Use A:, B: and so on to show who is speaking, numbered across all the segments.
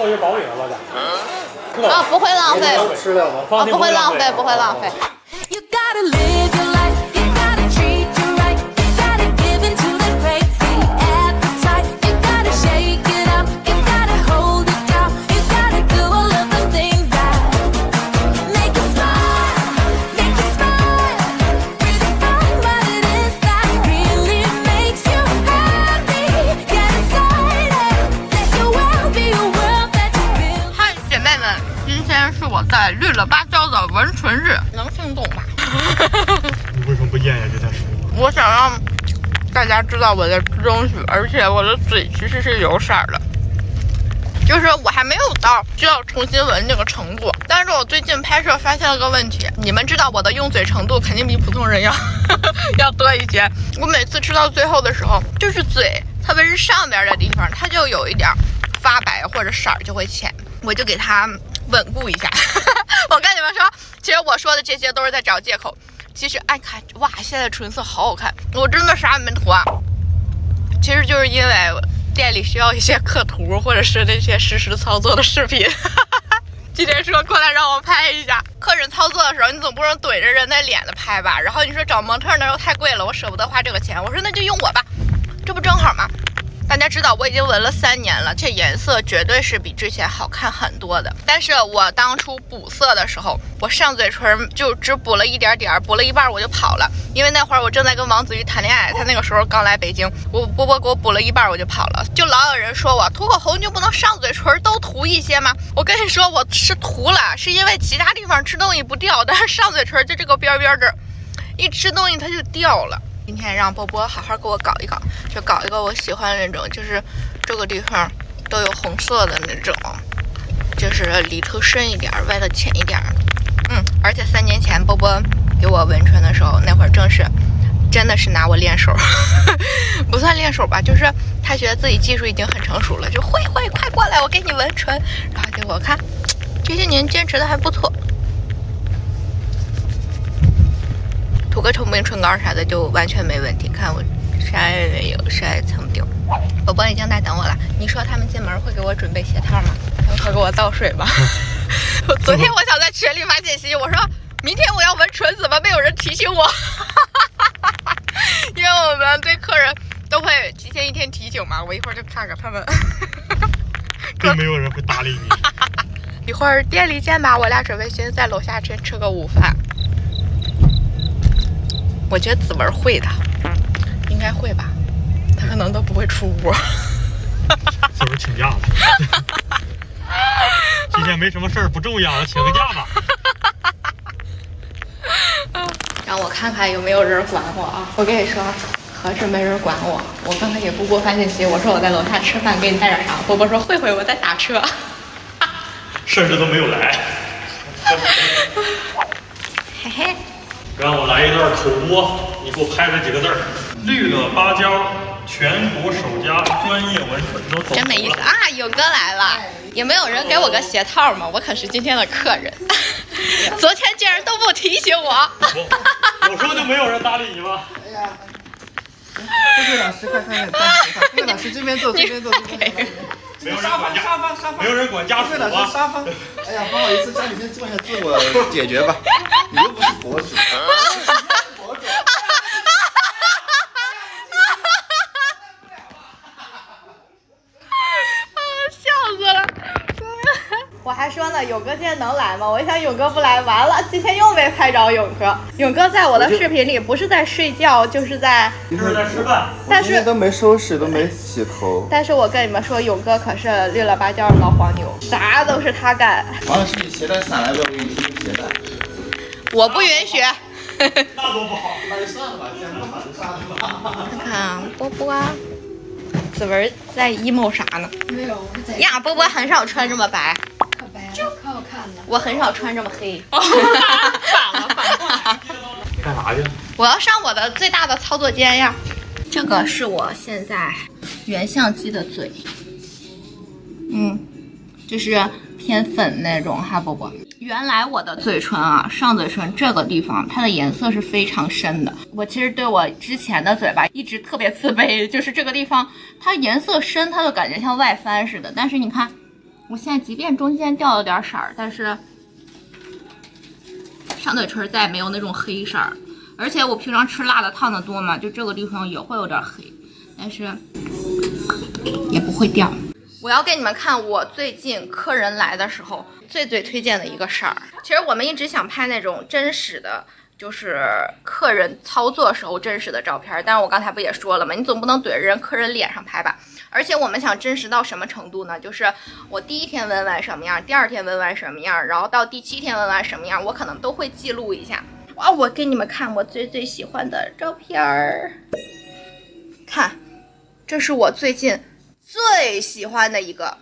A: 做一个保养吧，咱。
B: 啊，不会浪费，
C: 吃了吗？
B: 啊，不会浪费，不会浪费。在绿了芭蕉的纹唇日，能听懂吧？
A: 你为什么不咽下去再说？
B: 我想让大家知道我在吃东西，而且我的嘴其实是有色儿的，就是我还没有到需要重新闻这个程度。但是我最近拍摄发现了个问题，你们知道我的用嘴程度肯定比普通人要 要多一些。我每次吃到最后的时候，就是嘴，特别是上边的地方，它就有一点儿发白或者色儿就会浅，我就给它稳固一下。我跟你们说，其实我说的这些都是在找借口。其实爱看哇，现在唇色好好看，我真的啥也没涂啊。其实就是因为店里需要一些刻图或者是那些实时操作的视频。今天说过来让我拍一下，客人操作的时候，你总不能怼着人的脸的拍吧？然后你说找模特那又太贵了，我舍不得花这个钱。我说那就用我吧，这不正好吗？大家知道我已经纹了三年了，这颜色绝对是比之前好看很多的。但是我当初补色的时候，我上嘴唇就只补了一点点儿，补了一半我就跑了，因为那会儿我正在跟王子瑜谈恋爱，他那个时候刚来北京，我波波给我补了一半我就跑了。就老有人说我涂口红就不能上嘴唇都涂一些吗？我跟你说我是涂了，是因为其他地方吃东西不掉，但是上嘴唇就这个边边这儿，一吃东西它就掉了。今天让波波好好给我搞一搞，就搞一个我喜欢的那种，就是这个地方都有红色的那种，就是里头深一点，外头浅一点。嗯，而且三年前波波给我纹唇的时候，那会儿正是真的是拿我练手，不算练手吧，就是他觉得自己技术已经很成熟了，就会会快过来，我给你纹唇。然后结果看这些年坚持的还不错。涂个透明唇膏啥的就完全没问题。看我啥也没有，啥也蹭不掉。宝宝已经在等我了。你说他们进门会给我准备鞋套吗？他们会给我倒水吧？昨天我想在群里发信息，我说明天我要纹唇，怎么没有人提醒我？因为我们对客人都会提前一天提醒嘛。我一会儿就看看他们。
A: 并没有人会搭理你。
B: 一会儿店里见吧，我俩准备先在楼下先吃个午饭。我觉得子文会的，应该会吧，他可能都不会出屋。
A: 是不是请假了？今天没什么事儿，不重要了，请个假吧。
B: 让我看看有没有人管我啊！我跟你说，可是没人管我。我刚才给波波发信息，我说我在楼下吃饭，给你带点啥？波波说慧慧我在打车。
A: 甚至都没有来。
B: 嘿嘿，
A: 让我来一段口播，你给我拍了几个字儿？绿了芭蕉，全国首家专业纹唇都走
B: 真没意思啊！勇哥来了，也没有人给我个鞋套吗？我可是今天的客人，昨天竟然都不提醒我。
A: 我我说就没有人搭理你吗？
C: 哎呀，这位老师快快快，这位老师这边坐，这边坐，这边坐。
A: 没有人
C: 沙发，
A: 管家，
C: 沙发，沙发
A: 没。有人管家属
C: 这位老师
A: 吗？
C: 沙发。哎呀，不好意思，家里先坐下自我解决吧。你又不是博主。博主。
B: 笑死了！我还说呢，勇哥今天能来吗？我一想勇哥不来，完了，今天又没拍着勇哥。勇哥在我的视频里不是在睡觉，就是在……
A: 就是在吃饭。
B: 但是
C: 都没收拾，都没洗头。
B: 但是我跟你们说，勇哥可是绿了芭蕉的老黄牛，啥都是他干，
C: 王老师，你鞋带散了，要不我给你系鞋带？
B: 我不允许。
A: 那多不好。
C: 那就算了吧，既然不好就算了吧。
B: 看看啊，波波，子文在 emo 啥呢？
D: 没有，我是在
B: 呀，波波很少穿这么白，
D: 可白了，可好看了。
B: 我很少穿这么黑。
A: 反了，反过来。你 干啥去？
B: 我要上我的最大的操作间呀！这个是我现在原相机的嘴，嗯，就是偏粉那种哈，波波。原来我的嘴唇啊，上嘴唇这个地方，它的颜色是非常深的。我其实对我之前的嘴巴一直特别自卑，就是这个地方它颜色深，它就感觉像外翻似的。但是你看，我现在即便中间掉了点色儿，但是上嘴唇再也没有那种黑色儿。而且我平常吃辣的烫的多嘛，就这个地方也会有点黑，但是也不会掉。我要给你们看我最近客人来的时候最最推荐的一个色儿。其实我们一直想拍那种真实的，就是客人操作时候真实的照片，但是我刚才不也说了吗？你总不能怼着人客人脸上拍吧？而且我们想真实到什么程度呢？就是我第一天纹完什么样，第二天纹完什么样，然后到第七天纹完什么样，我可能都会记录一下。哇，我给你们看我最最喜欢的照片儿，看，这是我最近最喜欢的一个，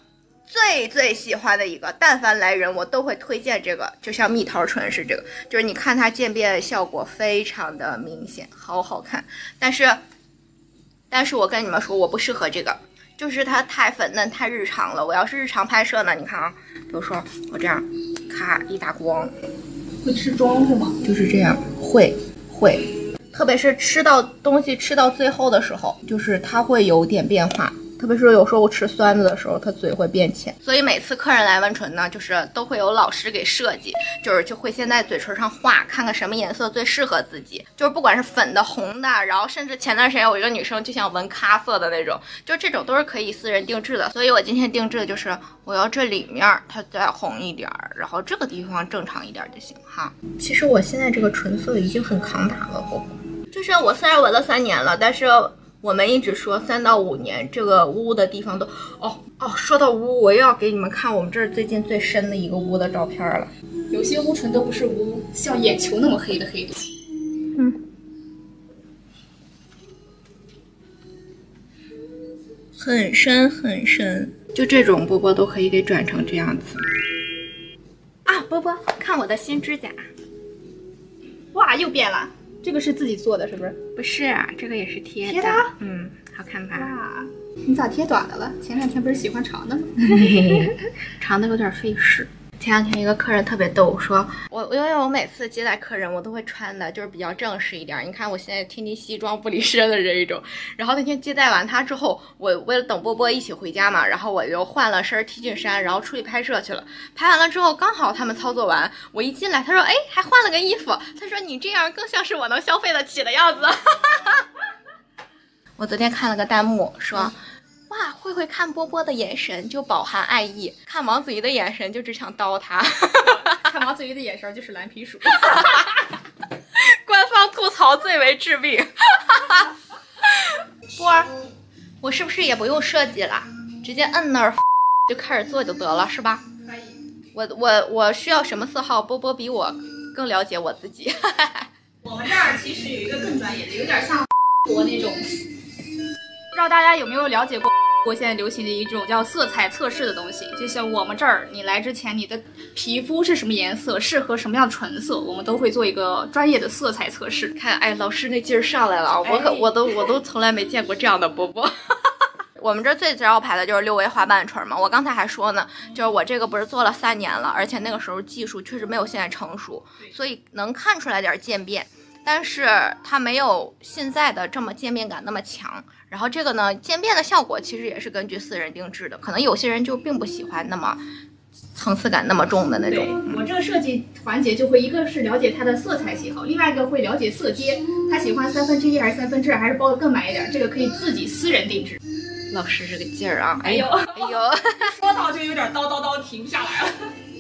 B: 最最喜欢的一个，但凡来人我都会推荐这个，就像蜜桃唇是这个，就是你看它渐变效果非常的明显，好好看。但是，但是我跟你们说，我不适合这个，就是它太粉嫩太日常了。我要是日常拍摄呢，你看啊，比如说我这样，咔一打光，
E: 会吃妆是吗？
B: 就是这样，会会，特别是吃到东西吃到最后的时候，就是它会有点变化。特别是有时候我吃酸的的时候，它嘴会变浅。所以每次客人来纹唇呢，就是都会有老师给设计，就是就会先在嘴唇上画，看看什么颜色最适合自己。就是不管是粉的、红的，然后甚至前段时间有一个女生就想纹咖色的那种，就这种都是可以私人定制的。所以我今天定制的就是我要这里面它再红一点儿，然后这个地方正常一点就行哈。其实我现在这个唇色已经很抗打了。就是我虽然纹了三年了，但是我们一直说三到五年这个污的地方都哦哦。说到污，我又要给你们看我们这儿最近最深的一个污的照片了。
E: 有些污唇都不是污，像眼球那么黑的黑的。嗯。
B: 很深很深，就这种波波都可以给转成这样子。啊，波波，看我的新指甲，
E: 哇，又变了。这个是自己做的，是不是？
B: 不是啊，这个也是贴的。
E: 贴的
B: 嗯，好看吧？
E: 哇，你咋贴短的了？前两天不是喜欢长的吗？
B: 长的有点费事。前两天一个客人特别逗，说我因为我每次接待客人，我都会穿的就是比较正式一点。你看我现在天天西装不离身的这一种。然后那天接待完他之后，我为了等波波一起回家嘛，然后我就换了身 T 恤衫，然后出去拍摄去了。拍完了之后，刚好他们操作完，我一进来，他说：“哎，还换了个衣服。”他说：“你这样更像是我能消费得起的样子。”我昨天看了个弹幕说。哇，慧慧看波波的眼神就饱含爱意，看王子怡的眼神就只想刀他。
E: 看王子怡的眼神就是蓝皮鼠。
B: 官方吐槽最为致命。波儿，我是不是也不用设计了，直接摁那儿就开始做就得了，是吧？
E: 可以。
B: 我我我需要什么色号？波波比我更了解我自己。
E: 我们这儿其实有一个更专业的，有点像国那种。不知道大家有没有了解过？国现在流行的一种叫色彩测试的东西，就像我们这儿，你来之前你的皮肤是什么颜色，适合什么样的唇色，我们都会做一个专业的色彩测试。
B: 看，哎，老师那劲儿上来了啊！我可我都我都从来没见过这样的波波。我们这最招牌的就是六维花瓣唇嘛，我刚才还说呢，就是我这个不是做了三年了，而且那个时候技术确实没有现在成熟，所以能看出来点渐变，但是它没有现在的这么渐变感那么强。然后这个呢，渐变的效果其实也是根据私人定制的，可能有些人就并不喜欢那么层次感那么重的那
E: 对
B: 种。
E: 我这个设计环节就会一个是了解它的色彩喜好，另外一个会了解色阶，他喜欢三分之一还是三分之二，还是包的更满一点，这个可以自己私人定制。
B: 老师这个劲儿啊，
E: 哎呦，
B: 哎呦，
E: 说到就有点叨叨叨停不下来了，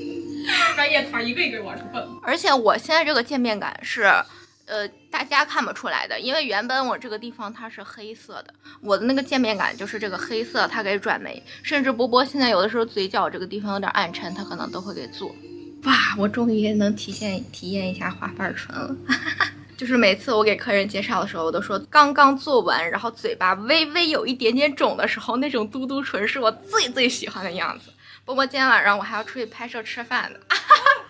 E: 专业词儿一个一个往出蹦。
B: 而且我现在这个渐变感是，呃，大家看不出来的，因为原本我这个地方它是黑色的，我的那个渐变感就是这个黑色它给转没，甚至波波现在有的时候嘴角这个地方有点暗沉，它可能都会给做。哇，我终于能体现体验一下花瓣唇了。就是每次我给客人介绍的时候，我都说刚刚做完，然后嘴巴微微有一点点肿的时候，那种嘟嘟唇是我最最喜欢的样子。波波今天晚上我还要出去拍摄吃饭呢，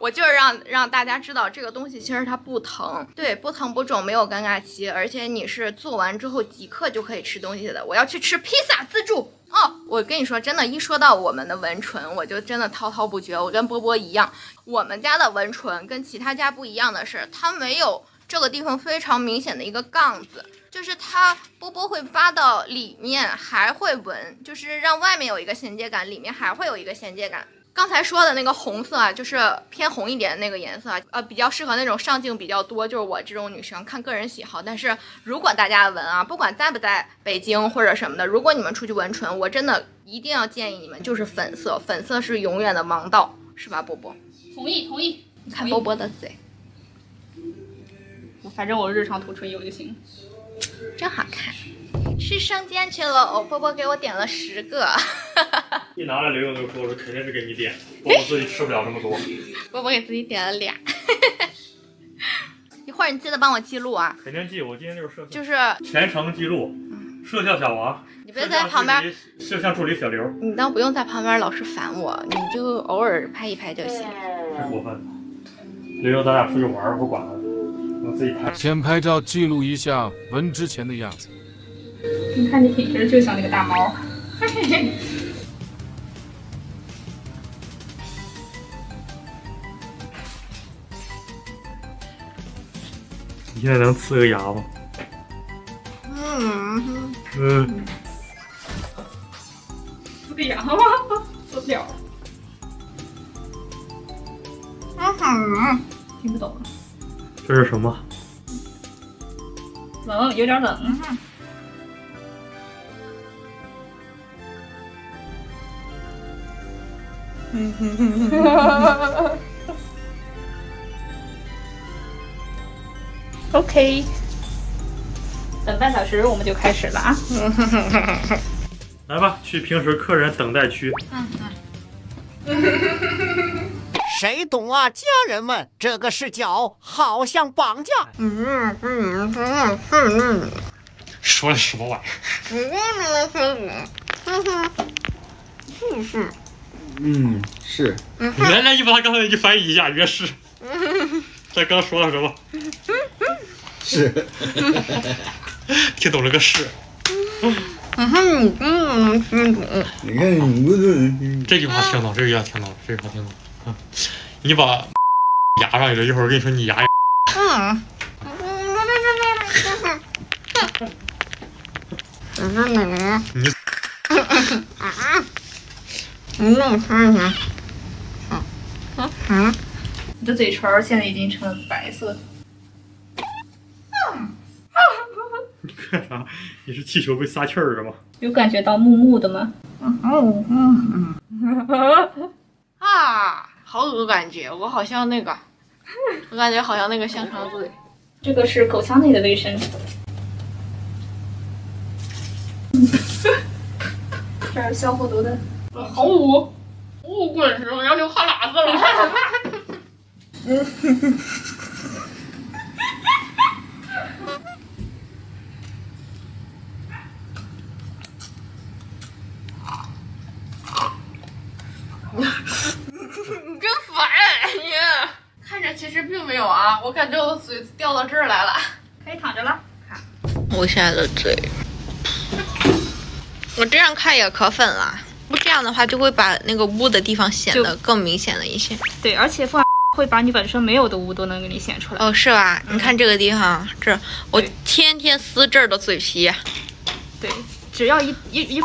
B: 我就是让让大家知道这个东西其实它不疼，对，不疼不肿，没有尴尬期，而且你是做完之后即刻就可以吃东西的。我要去吃披萨自助哦！我跟你说，真的，一说到我们的纹唇，我就真的滔滔不绝。我跟波波一样，我们家的纹唇跟其他家不一样的是，它没有这个地方非常明显的一个杠子。
D: 就是它波波会扒到里面，还会纹，就是让外面有一个衔接感，里面还会有一个衔接感。刚才说的那个红色啊，就是偏红一点的那个颜色啊，呃，比较适合那种上镜比较多，就是我这种女生看个人喜好。但是如果大家纹啊，不管在不在北京或者什么的，如果你们出去纹唇，我真的一定要建议你们就是粉色，粉色是永远的王道，是吧，波波？
E: 同意同意。
D: 你看波波的嘴，
E: 反正我日常涂唇油就行。
D: 真好看。是上肩去了哦，波波给我点了十个，
A: 一拿来刘勇就说：“我肯定是给你点，我自己吃不了这么多。
D: 波波给自己点了俩。一会儿你记得帮我记录啊，”
A: 肯定记，我今天就是摄像，
D: 就是
A: 全程记录，摄像小王，
D: 你别在旁边，
A: 摄像助理小刘，
D: 你倒不用在旁边老是烦我，你就偶尔拍一拍就行。
A: 太过分了。刘勇，咱俩出去玩儿，不管了，我自己拍。
F: 先拍照记录一下纹之前的样子。
E: 你看你品质就像那个大猫。
A: 你现在能呲个牙吗？
D: 嗯，
A: 嗯，
E: 呲个牙吗？呲不了。
D: 嗯哼，
E: 听不懂。
A: 这是什么？
E: 冷，有点冷。OK，等半小时我们就开始了啊！
A: 来吧，去平时客人等待区。
G: 谁懂啊，家人们？这个视角好像绑架。
D: 嗯嗯嗯嗯
A: 说的什么玩意儿？
D: 嗯是，
C: 嗯，是。
A: 原来来，你把他刚才那句翻译一下，约是。他刚说了什么？
C: 是，
A: 听懂了个是。
D: 嗯哼嗯嗯
C: 你看你不是
A: 这句话听懂，这句话听懂，这句话听懂。嗯，你把 压上去了，一会儿我跟你说你牙。
D: 嗯。嗯
A: 你
D: 嗯嗯嗯
E: 你的嘴唇现在已经成了白色的。
A: 你干啥？你是气球被撒气儿了吗？
E: 有感觉到木木的吗？
D: 啊，好恶感觉，我好像那个，我感觉好像那个香肠嘴。
E: 这个是口腔内的卫生。这儿消火毒的。
D: 好污，污滚石，我要流哈喇子了。哈哈哈你真烦你！看着其实并没有啊，我感觉我嘴掉到这儿来了。
E: 可以躺着了。
D: 看我现在的嘴，我这样看也可粉了。不这样的话，就会把那个污的地方显得更明显了一些。
E: 对，而且放会把你本身没有的污都能给你显出来。
D: 哦，是吧？你看这个地方，这我天天撕这儿的嘴皮。
E: 对，只要一一一，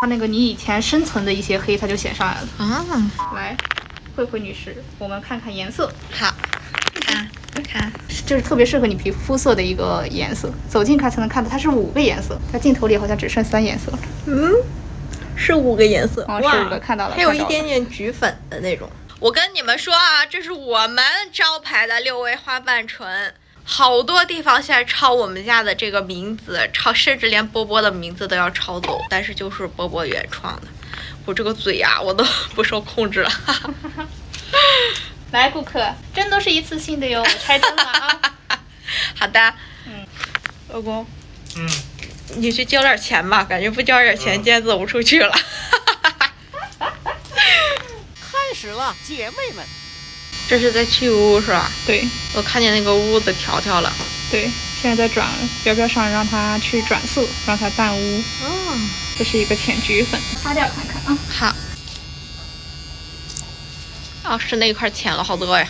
E: 它那个你以前深层的一些黑，它就显上来了。
D: 啊，
E: 来，慧慧女士，我们看看颜色，
D: 好，看看，
E: 这是特别适合你皮肤色的一个颜色。走近看才能看到，它是五个颜色，在镜头里好像只剩三颜色了。
D: 嗯，是五个颜色，
E: 哦，
D: 哇
E: 是的，看到了，
D: 还有一点点橘粉的那种。我跟你们说啊，这是我们招牌的六味花瓣唇，好多地方现在抄我们家的这个名字，抄甚至连波波的名字都要抄走，但是就是波波原创的。我这个嘴呀、我都不受控制了。
E: 来，顾客，针都是一次性的哟，我拆针了啊。
D: 好的，
E: 嗯，
D: 老公，
A: 嗯，
D: 你去交点钱吧，感觉不交点钱，今天走不出去了。
G: 开始了，姐妹们。
D: 这是在去污是吧？
E: 对
D: 我看见那个污子条条了。
E: 对，现在在转标标上让它去转色，让它淡污。
D: 哦，
E: 这是一个浅橘粉，擦掉看看啊。
D: 好。哦，是那一块浅了好多呀。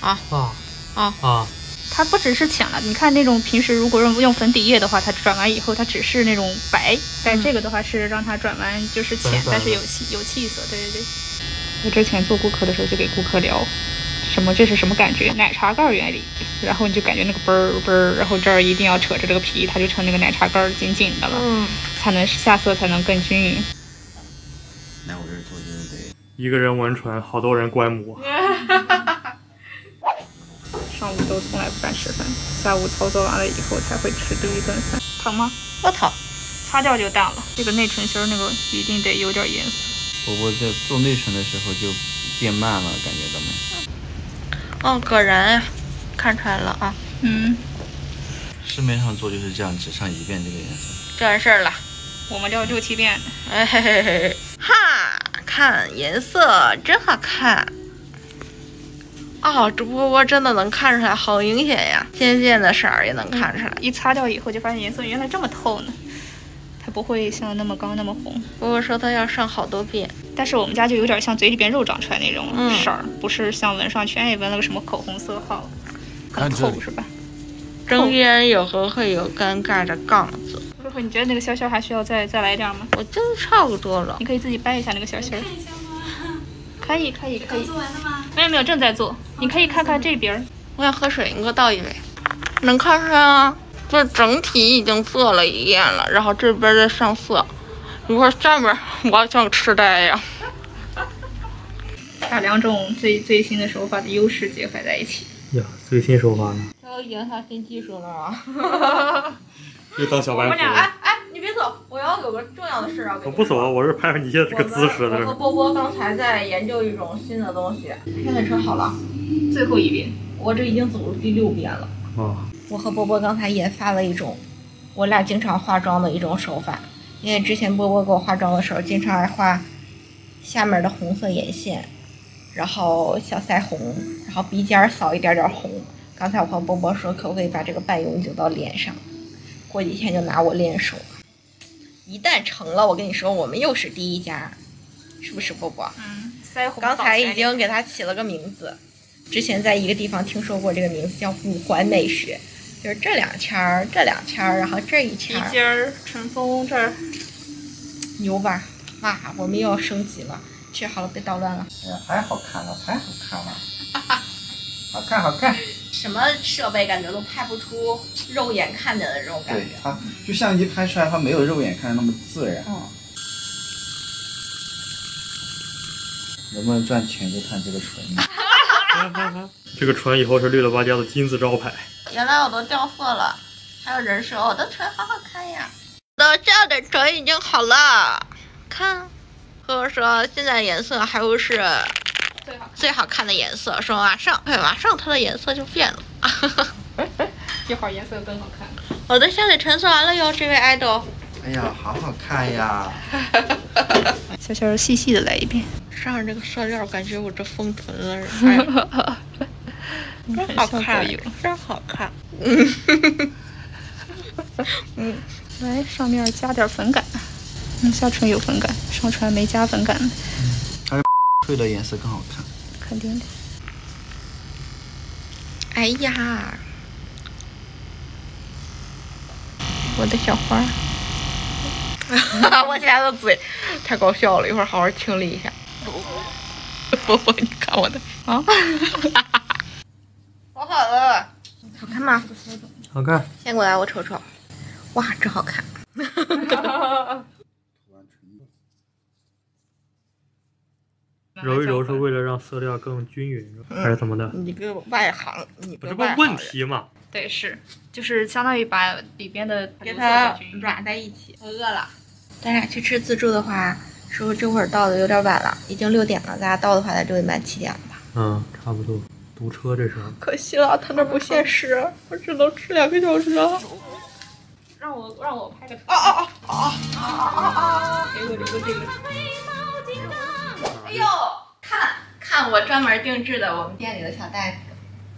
A: 啊
D: 啊
A: 啊！
E: 它不只是浅了，你看那种平时如果用用粉底液的话，它转完以后它只是那种白，但这个的话是让它转完就是浅，但是有气有气色。对对对。我之前做顾客的时候就给顾客聊，什么这是什么感觉？奶茶盖原理，然后你就感觉那个嘣儿嘣儿，然后这儿一定要扯着这个皮，它就成那个奶茶盖儿紧紧的了，
B: 嗯，
E: 才能下色才能更均匀。
C: 来我这儿做就是得
A: 一个人闻唇，好多人观摩。
E: 上午都从来不敢吃饭，下午操作完了以后才会吃第一顿饭。疼吗？
B: 不疼。
E: 擦掉就淡了。这个内唇芯儿那个一定得有点颜色。
C: 不过在做内唇的时候就变慢了，感觉到没？
B: 哦，果然呀，看出来了啊，
E: 嗯，
C: 市面上做就是这样，只上一遍这个颜色。
B: 这完事儿了。
E: 我们聊六七遍的。
B: 哎嘿嘿嘿，哈，看颜色真好看。哦，这波波真的能看出来，好明显呀，渐渐的色儿也能看出来。
E: 一擦掉以后就发现颜色原来这么透呢，它不会像那么刚那么红。
B: 波波说它要上好多遍。
E: 但是我们家就有点像嘴里边肉长出来那种
B: 嗯
E: 色儿，不是像纹上去，哎，纹了个什么口红色号，很透是吧？
B: 中间有时候会有尴尬的杠子，
E: 不是，你觉得那个消消还需要再再来点吗？
B: 我觉得差不多了
E: 你。可以自己掰一下那个小芯儿。可以，可以，可以。
H: 做完了吗？
E: 没有没有，正在做。你可以看看这边儿，
B: 我想喝水，你给我倒一杯。能看出来吗？这整体已经做了一遍了，然后这边在上色，一会儿下面我像痴呆呀。
E: 把两种最最新的手法的优势结合在一起。
A: 呀，最新手法呢？
B: 这要研发新技术了啊！
A: 又当小白虎
B: 我俩，
A: 了。
B: 哎哎，你别走，我要有个重要的事要跟你说。
A: 我不走啊，我是拍拍你现在这个姿势的
B: 我和。波波刚才在研究一种新的东西，现在车好了，
E: 最后一遍，
B: 我这已经走了第六遍了。
A: 啊，
B: 我和波波刚才研发了一种我俩经常化妆的一种手法，因为之前波波给我化妆的时候，经常爱画下面的红色眼线，然后小腮红，然后鼻尖儿扫一点点红。刚才我和波波说，可不可以把这个半永久到脸上？过几天就拿我练手。一旦成了，我跟你说，我们又是第一家，是不是波波？
E: 嗯，腮红
B: 刚才已经给它起了个名字，之前在一个地方听说过这个名字叫五环美学，就是这两圈儿，这两圈儿，然后这一
E: 鼻
B: 圈儿，
E: 尖儿、春风这儿，
B: 牛吧？哇，我们又要升级了，切好了别捣乱了。
C: 哎呀，太好看了，太好看了，好看好看。
B: 什么设备感觉都拍不出肉眼看见的这种感觉。
C: 对它，就相机拍出来，它没有肉眼看的那么自然。
B: 嗯，
C: 能不能赚钱就看这个唇。
A: 这个船以后是绿了吧唧的金字招牌。
B: 原来我都掉色了，还有人说我的唇好好看呀。我的这样的唇已经好了，看，和我说现在颜色还不是
E: 最好
B: 最好看的颜色，说马上，对，马上它的颜色就变了。
E: 一会儿颜色更好看。
B: 我的下嘴唇做完了哟，这位爱豆。
C: 哎呀，好好看呀！
E: 小小细细的来一遍，
B: 上上这个色料，感觉我这丰唇了，哎呀真好看，真好看。
E: 嗯，来上面加点粉感，嗯，下唇有粉感，上唇没加粉感，
C: 配的颜色更好看。
E: 肯定的。
B: 哎呀，我的小花，我现在的嘴太搞笑了，一会儿好好清理一下。波波，你看我的啊，好好了，好看吗？
A: 好看。
B: 先过来，我瞅瞅。哇，真好看。
A: 揉一揉是为了让色调更均匀，还是怎么的？
B: 你个外行，你
A: 不这不问题嘛？
E: 对，是，就是相当于把里边的
B: 给它软在一起。我饿了，咱俩去吃自助的话，师傅这会儿到的有点晚了，已经六点了，咱俩到的话得六点半七点了吧？
A: 嗯，差不多。堵车这时候。
B: 可惜了，他那不限时，我只能吃两个小时了。
E: 让我让我拍个啊，
B: 啊啊啊啊啊啊！
E: 给我留个这个。
B: 哎呦，看看我专门定制的我们店里的小袋子。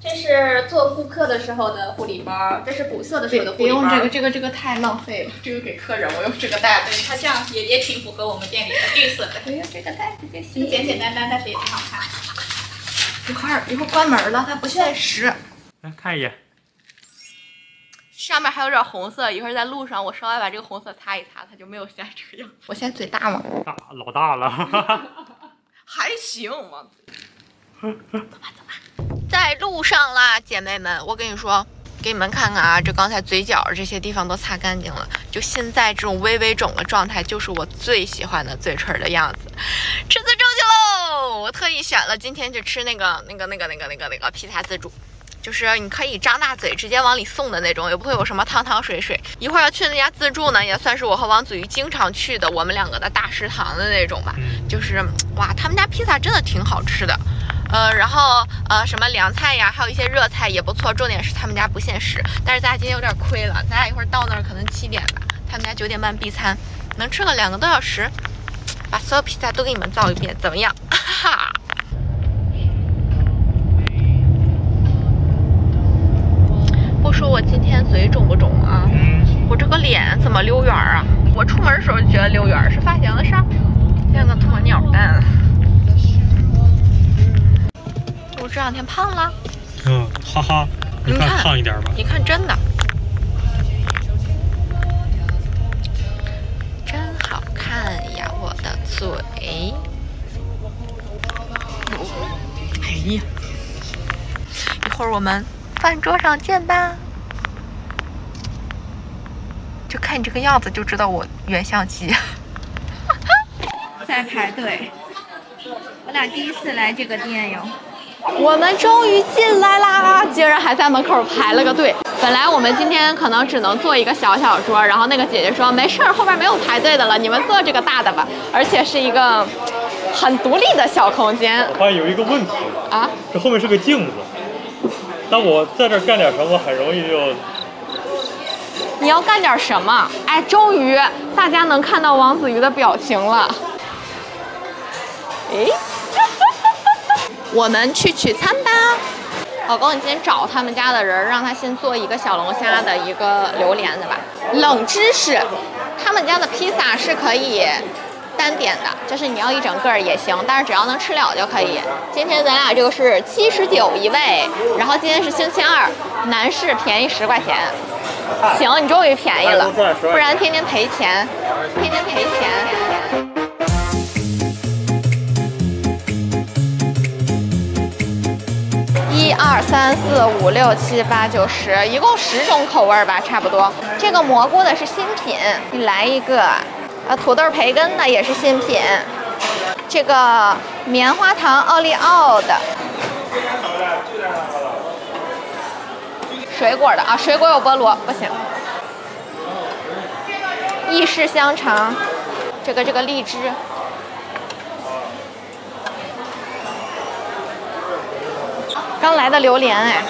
E: 这是做顾客的时候的护理包，这是补色的时候的护理包。
B: 不用这个，这个这个太浪费了，这个给客人，我用这个袋子。
E: 它这样也也挺符合我们店里的绿色的，
B: 我用这个袋子就
E: 就
B: 行。
E: 简简单单，但是也挺好看。
B: 一会儿一会儿关门了，它不限时。
A: 来看一眼，
B: 上面还有点红色，一会儿在路上我稍微把这个红色擦一擦，它就没有现在这个样。我现在嘴大吗？
A: 大老大了，
B: 还行嘛。走吧走吧，在路上啦，姐妹们，我跟你说，给你们看看啊，这刚才嘴角这些地方都擦干净了，就现在这种微微肿的状态，就是我最喜欢的嘴唇的样子。吃自助去喽！我特意选了今天去吃那个那个那个那个那个那个披萨自助。就是你可以张大嘴直接往里送的那种，也不会有什么汤汤水水。一会儿要去那家自助呢，也算是我和王子瑜经常去的，我们两个的大食堂的那种吧。就是 哇，他们家披萨真的挺好吃的，呃，然后呃什么凉菜呀，还有一些热菜也不错。重点是他们家不限时，但是咱俩今天有点亏了，咱俩一会儿到那儿可能七点吧，他们家九点半闭餐，能吃个两个多小时，把所有披萨都给你们造一遍，怎么样？哈哈。不说我今天嘴肿不肿啊？我这个脸怎么溜圆儿啊？我出门的时候就觉得溜圆儿，是发型的事儿。像个鸵鸟蛋。我这两天胖了，
A: 嗯，哈哈，你看
B: 你看
A: 胖一点吧。
B: 你看真的，真好看呀，我的嘴。哎呀，一会儿我们饭桌上见吧。就看你这个样子就知道我原相机。
I: 在排队，我俩第一次来这个店哟。
B: 我们终于进来啦！竟然还在门口排了个队。本来我们今天可能只能坐一个小小桌，然后那个姐姐说没事儿，后边没有排队的了，你们坐这个大的吧。而且是一个很独立的小空间
A: 我发现有一个问题，
B: 啊。
A: 这后面是个镜子，当我在这干点什么，很容易就
B: 你要干点什么？哎，终于大家能看到王子瑜的表情了。诶，我们去取餐吧。老公，你先找他们家的人，让他先做一个小龙虾的一个榴莲的吧。冷知识，他们家的披萨是可以单点的，就是你要一整个也行，但是只要能吃了就可以。今天咱俩这个是七十九一位，然后今天是星期二，男士便宜十块钱。行，你终于便宜了，不然天天赔钱，天天赔钱。一二三四五六七八九十，一共十种口味吧，差不多。这个蘑菇的是新品，你来一个。呃，土豆培根的也是新品。这个棉花糖奥利奥的，水果的啊，水果有菠萝，不行。意式香肠，这个这个荔枝，刚来的榴莲哎。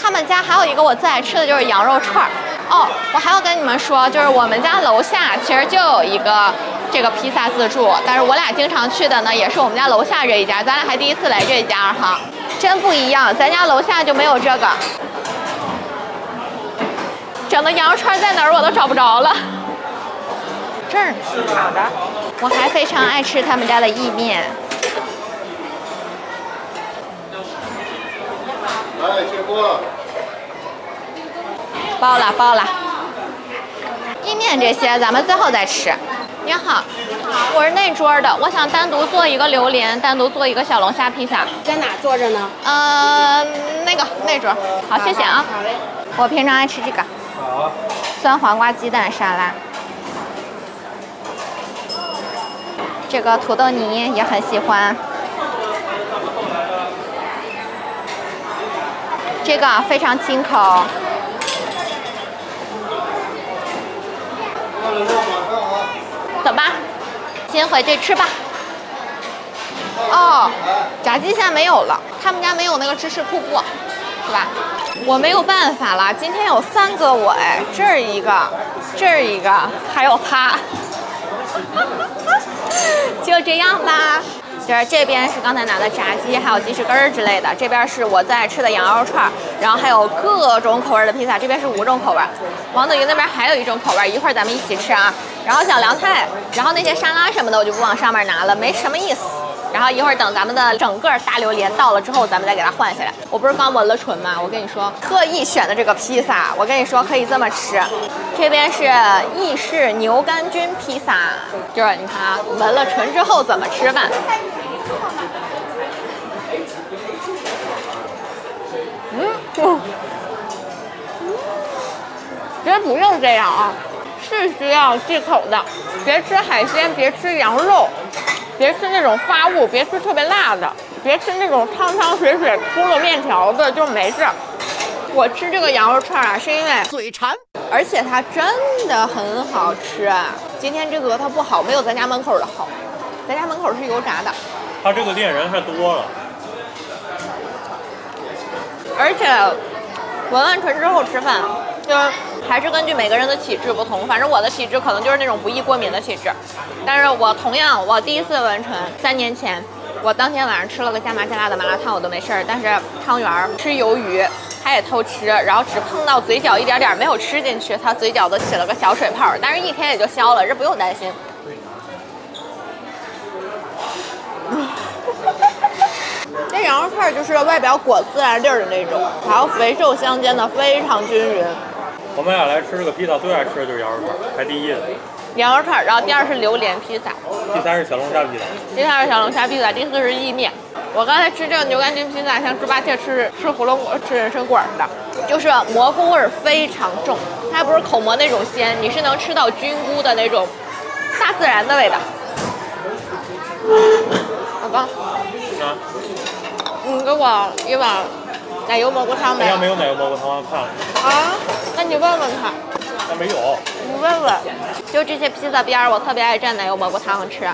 B: 他们家还有一个我最爱吃的就是羊肉串儿。哦，我还要跟你们说，就是我们家楼下其实就有一个这个披萨自助，但是我俩经常去的呢，也是我们家楼下这一家，咱俩还第一次来这一家哈，真不一样，咱家楼下就没有这个。整的羊肉串在哪儿我都找不着了。这儿呢，好的。我还非常爱吃他们家的意面。
J: 来，切锅。
B: 包了包了。意面这些咱们最后再吃。你好，我是那桌的，我想单独做一个榴莲，单独做一个小龙虾披萨。
D: 在哪坐着呢？
B: 呃，那个那桌，好，谢谢啊。
D: 好嘞。
B: 我平常爱吃这个。
A: 好。
B: 酸黄瓜鸡蛋沙拉。这个土豆泥也很喜欢。这个非常清口。走吧，先回去吃吧。哦，炸鸡现在没有了，他们家没有那个芝士瀑布，是吧？我没有办法了，今天有三个我哎，这儿一个，这儿一个，还有他，就这样吧。就是这边是刚才拿的炸鸡，还有鸡翅根儿之类的，这边是我最爱吃的羊肉串，然后还有各种口味的披萨，这边是五种口味。王子瑜那边还有一种口味，一会儿咱们一起吃啊。然后小凉菜，然后那些沙拉什么的我就不往上面拿了，没什么意思。然后一会儿等咱们的整个大榴莲到了之后，咱们再给它换下来。我不是刚纹了唇吗？我跟你说，特意选的这个披萨，我跟你说可以这么吃。这边是意式牛肝菌披萨，就是你看啊，纹了唇之后怎么吃饭？嗯，嗯别不用这样啊，是需要忌口的。别吃海鲜，别吃羊肉，别吃那种发物，别吃特别辣的，别吃那种汤汤水水铺了面条子，就没事。我吃这个羊肉串啊，是因为
G: 嘴馋。
B: 而且它真的很好吃。啊今天这个它不好，没有咱家门口的好，咱家门口是油炸的，
A: 他这个店人太多了，
B: 而且纹完唇之后吃饭，就是还是根据每个人的体质不同。反正我的体质可能就是那种不易过敏的体质，但是我同样，我第一次纹唇，三年前，我当天晚上吃了个加麻加辣的麻辣烫，我都没事儿。但是汤圆儿吃鱿鱼，他也偷吃，然后只碰到嘴角一点点儿，没有吃进去，他嘴角都起了个小水泡，但是一天也就消了，这不用担心。这羊肉串儿就是外表裹孜然粒儿的那种，然后肥瘦相间的，非常均匀。
A: 我们俩来吃这个披萨，最爱吃的就是羊肉串，排第一的。
B: 羊肉串，然后第二是榴莲披萨，
A: 第三是小龙虾披萨。
B: 第三是小龙虾披萨，第四是意面。我刚才吃这个牛肝菌披萨，像猪八戒吃吃胡萝卜吃人参果似的，就是蘑菇味儿非常重，它还不是口蘑那种鲜，你是能吃到菌菇的那种大自然的味道。
A: 啊，
B: 你给我一碗奶油蘑菇汤呗
A: 人家。没有奶油蘑菇汤，看了，
B: 啊？那你问问他。
A: 那没有。
B: 你问问，就这些披萨边儿，我特别爱蘸奶油蘑菇汤吃。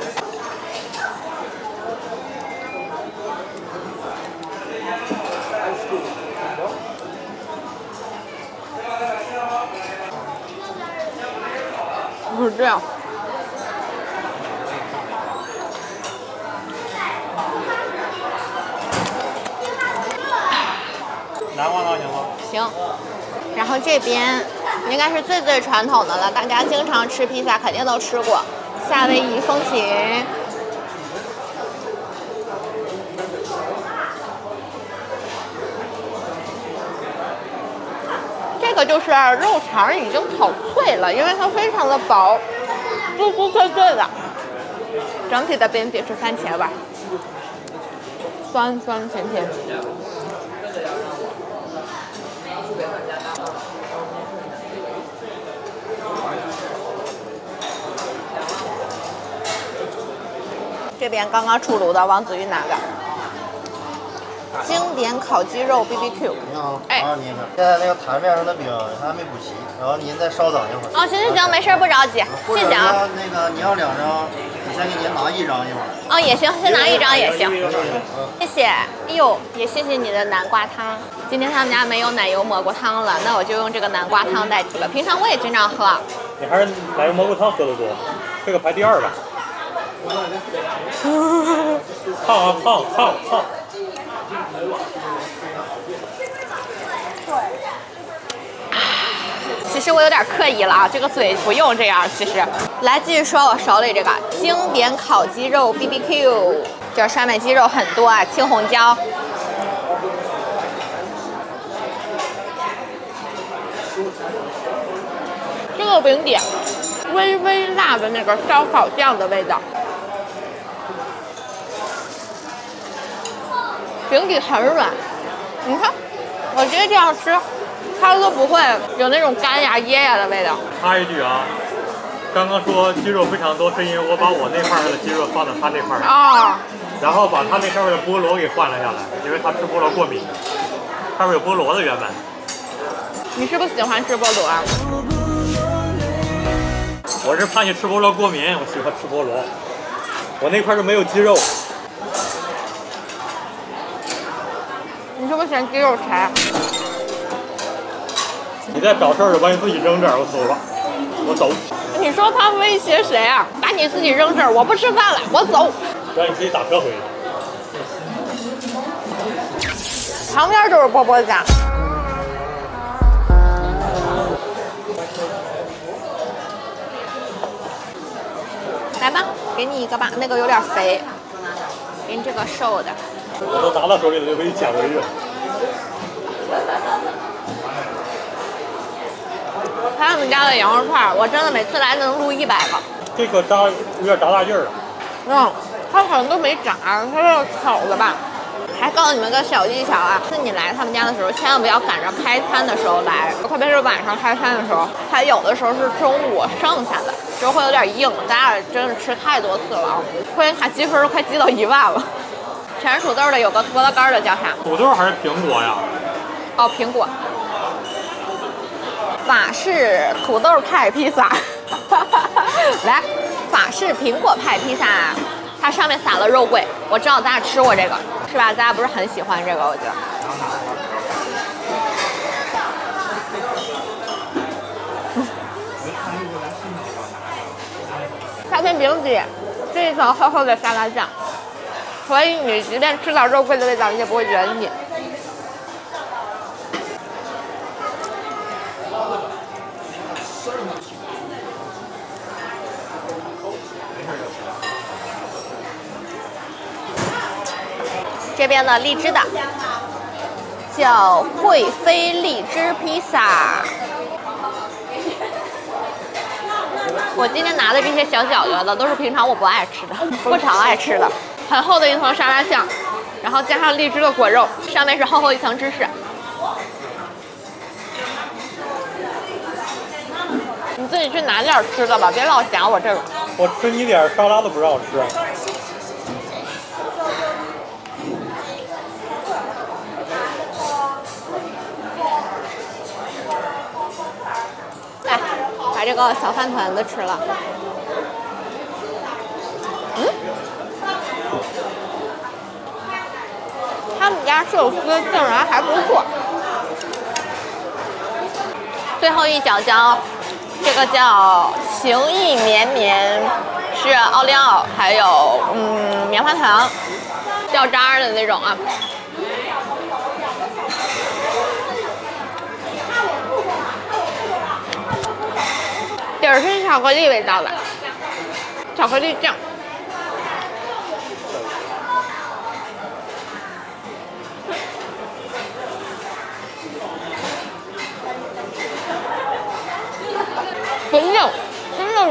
B: 是这样，
A: 南瓜汤行吗？
B: 行。然后这边应该是最最传统的了，大家经常吃披萨肯定都吃过，夏威夷风情。这个就是肉肠已经烤脆了，因为它非常的薄，酥酥脆脆的。整体的饼底是番茄味，酸酸甜甜。这边刚刚出炉的王子玉拿的经典烤鸡肉 BBQ。
C: 你好，
B: 哎
C: 啊，您好。现在那个台面上的饼还没补齐，然后您再稍等一会儿。
B: 哦，行行行，没事儿，不着急，谢谢啊。
C: 那个你要两张，我先给您拿一张一会儿。
B: 哦，也行，先拿一张也行。
C: 行行行，嗯。
B: 谢谢，哎呦，也谢谢你的南瓜汤。今天他们家没有奶油蘑菇汤了，那我就用这个南瓜汤代替了。平常我也经常喝。
A: 你还是奶油蘑菇汤喝的多，这个排第二吧。烫啊烫烫烫！
B: 其实我有点刻意了啊，这个嘴不用这样。其实，来继续说我手里这个经典烤鸡肉 BBQ，这上面鸡肉很多啊，青红椒。这个饼底微微辣的那个烧烤酱的味道，饼底很软，你看，我直接这样吃，它都不会有那种干呀噎呀的味道。
A: 插一句啊，刚刚说鸡肉非常多，是因为我把我那块儿的鸡肉放到他那块儿上，
B: 啊、
A: 然后把他那上面的菠萝给换了下来，因为他吃菠萝过敏，上面有菠萝的原本。
B: 你是不是喜欢吃菠萝啊？
A: 我是怕你吃菠萝过敏，我喜欢吃菠萝。我那块儿就没有鸡肉，
B: 你是不是嫌鸡肉柴？
A: 你再找事儿就把你自己扔这儿，我走了，我走。
B: 你说他威胁谁啊？把你自己扔这儿，我不吃饭了，我走。
A: 让你自己打车回去。
B: 旁边就是波波家。来吧，给你一个吧，那个有点肥，给你这个瘦的。
A: 我都拿到手里了，就给你捡回去。
B: 他们家的羊肉串儿，我真的每次来能录一百个。
A: 这个炸有点炸大劲儿了。
B: 嗯，它好像都没炸，它是炒的吧？还告诉你们个小技巧啊，是你来他们家的时候，千万不要赶着开餐的时候来，特别是晚上开餐的时候，它有的时候是中午剩下的，就会有点硬。咱俩真是吃太多次了啊，会员卡积分都快积到一万了。全是土豆的，有个菠萝干的叫啥？
A: 土豆还是苹果呀？
B: 哦，苹果。法式土豆派披萨，来，法式苹果派披萨，它上面撒了肉桂，我知道咱俩吃过这个，是吧？咱俩不是很喜欢这个，我觉得。夏天饼底这一层厚厚的沙拉酱，所以你即便吃到肉桂的味道，你也不会觉得腻。这边的荔枝的叫贵妃荔枝披萨。我今天拿的这些小饺子的都是平常我不爱吃的，不常爱吃的。很厚的一层沙拉酱，然后加上荔枝的果肉，上面是厚厚一层芝士。你自己去拿点吃的吧，别老夹我这个。
A: 我吃你点沙拉都不让我吃。
B: 来，把这个小饭团子吃了。嗯，他们家寿司竟然还不错。最后一角叫这个叫情意绵绵，是奥利奥，还有嗯棉花糖，掉渣的那种啊。底儿是巧克力味道的，巧克力酱。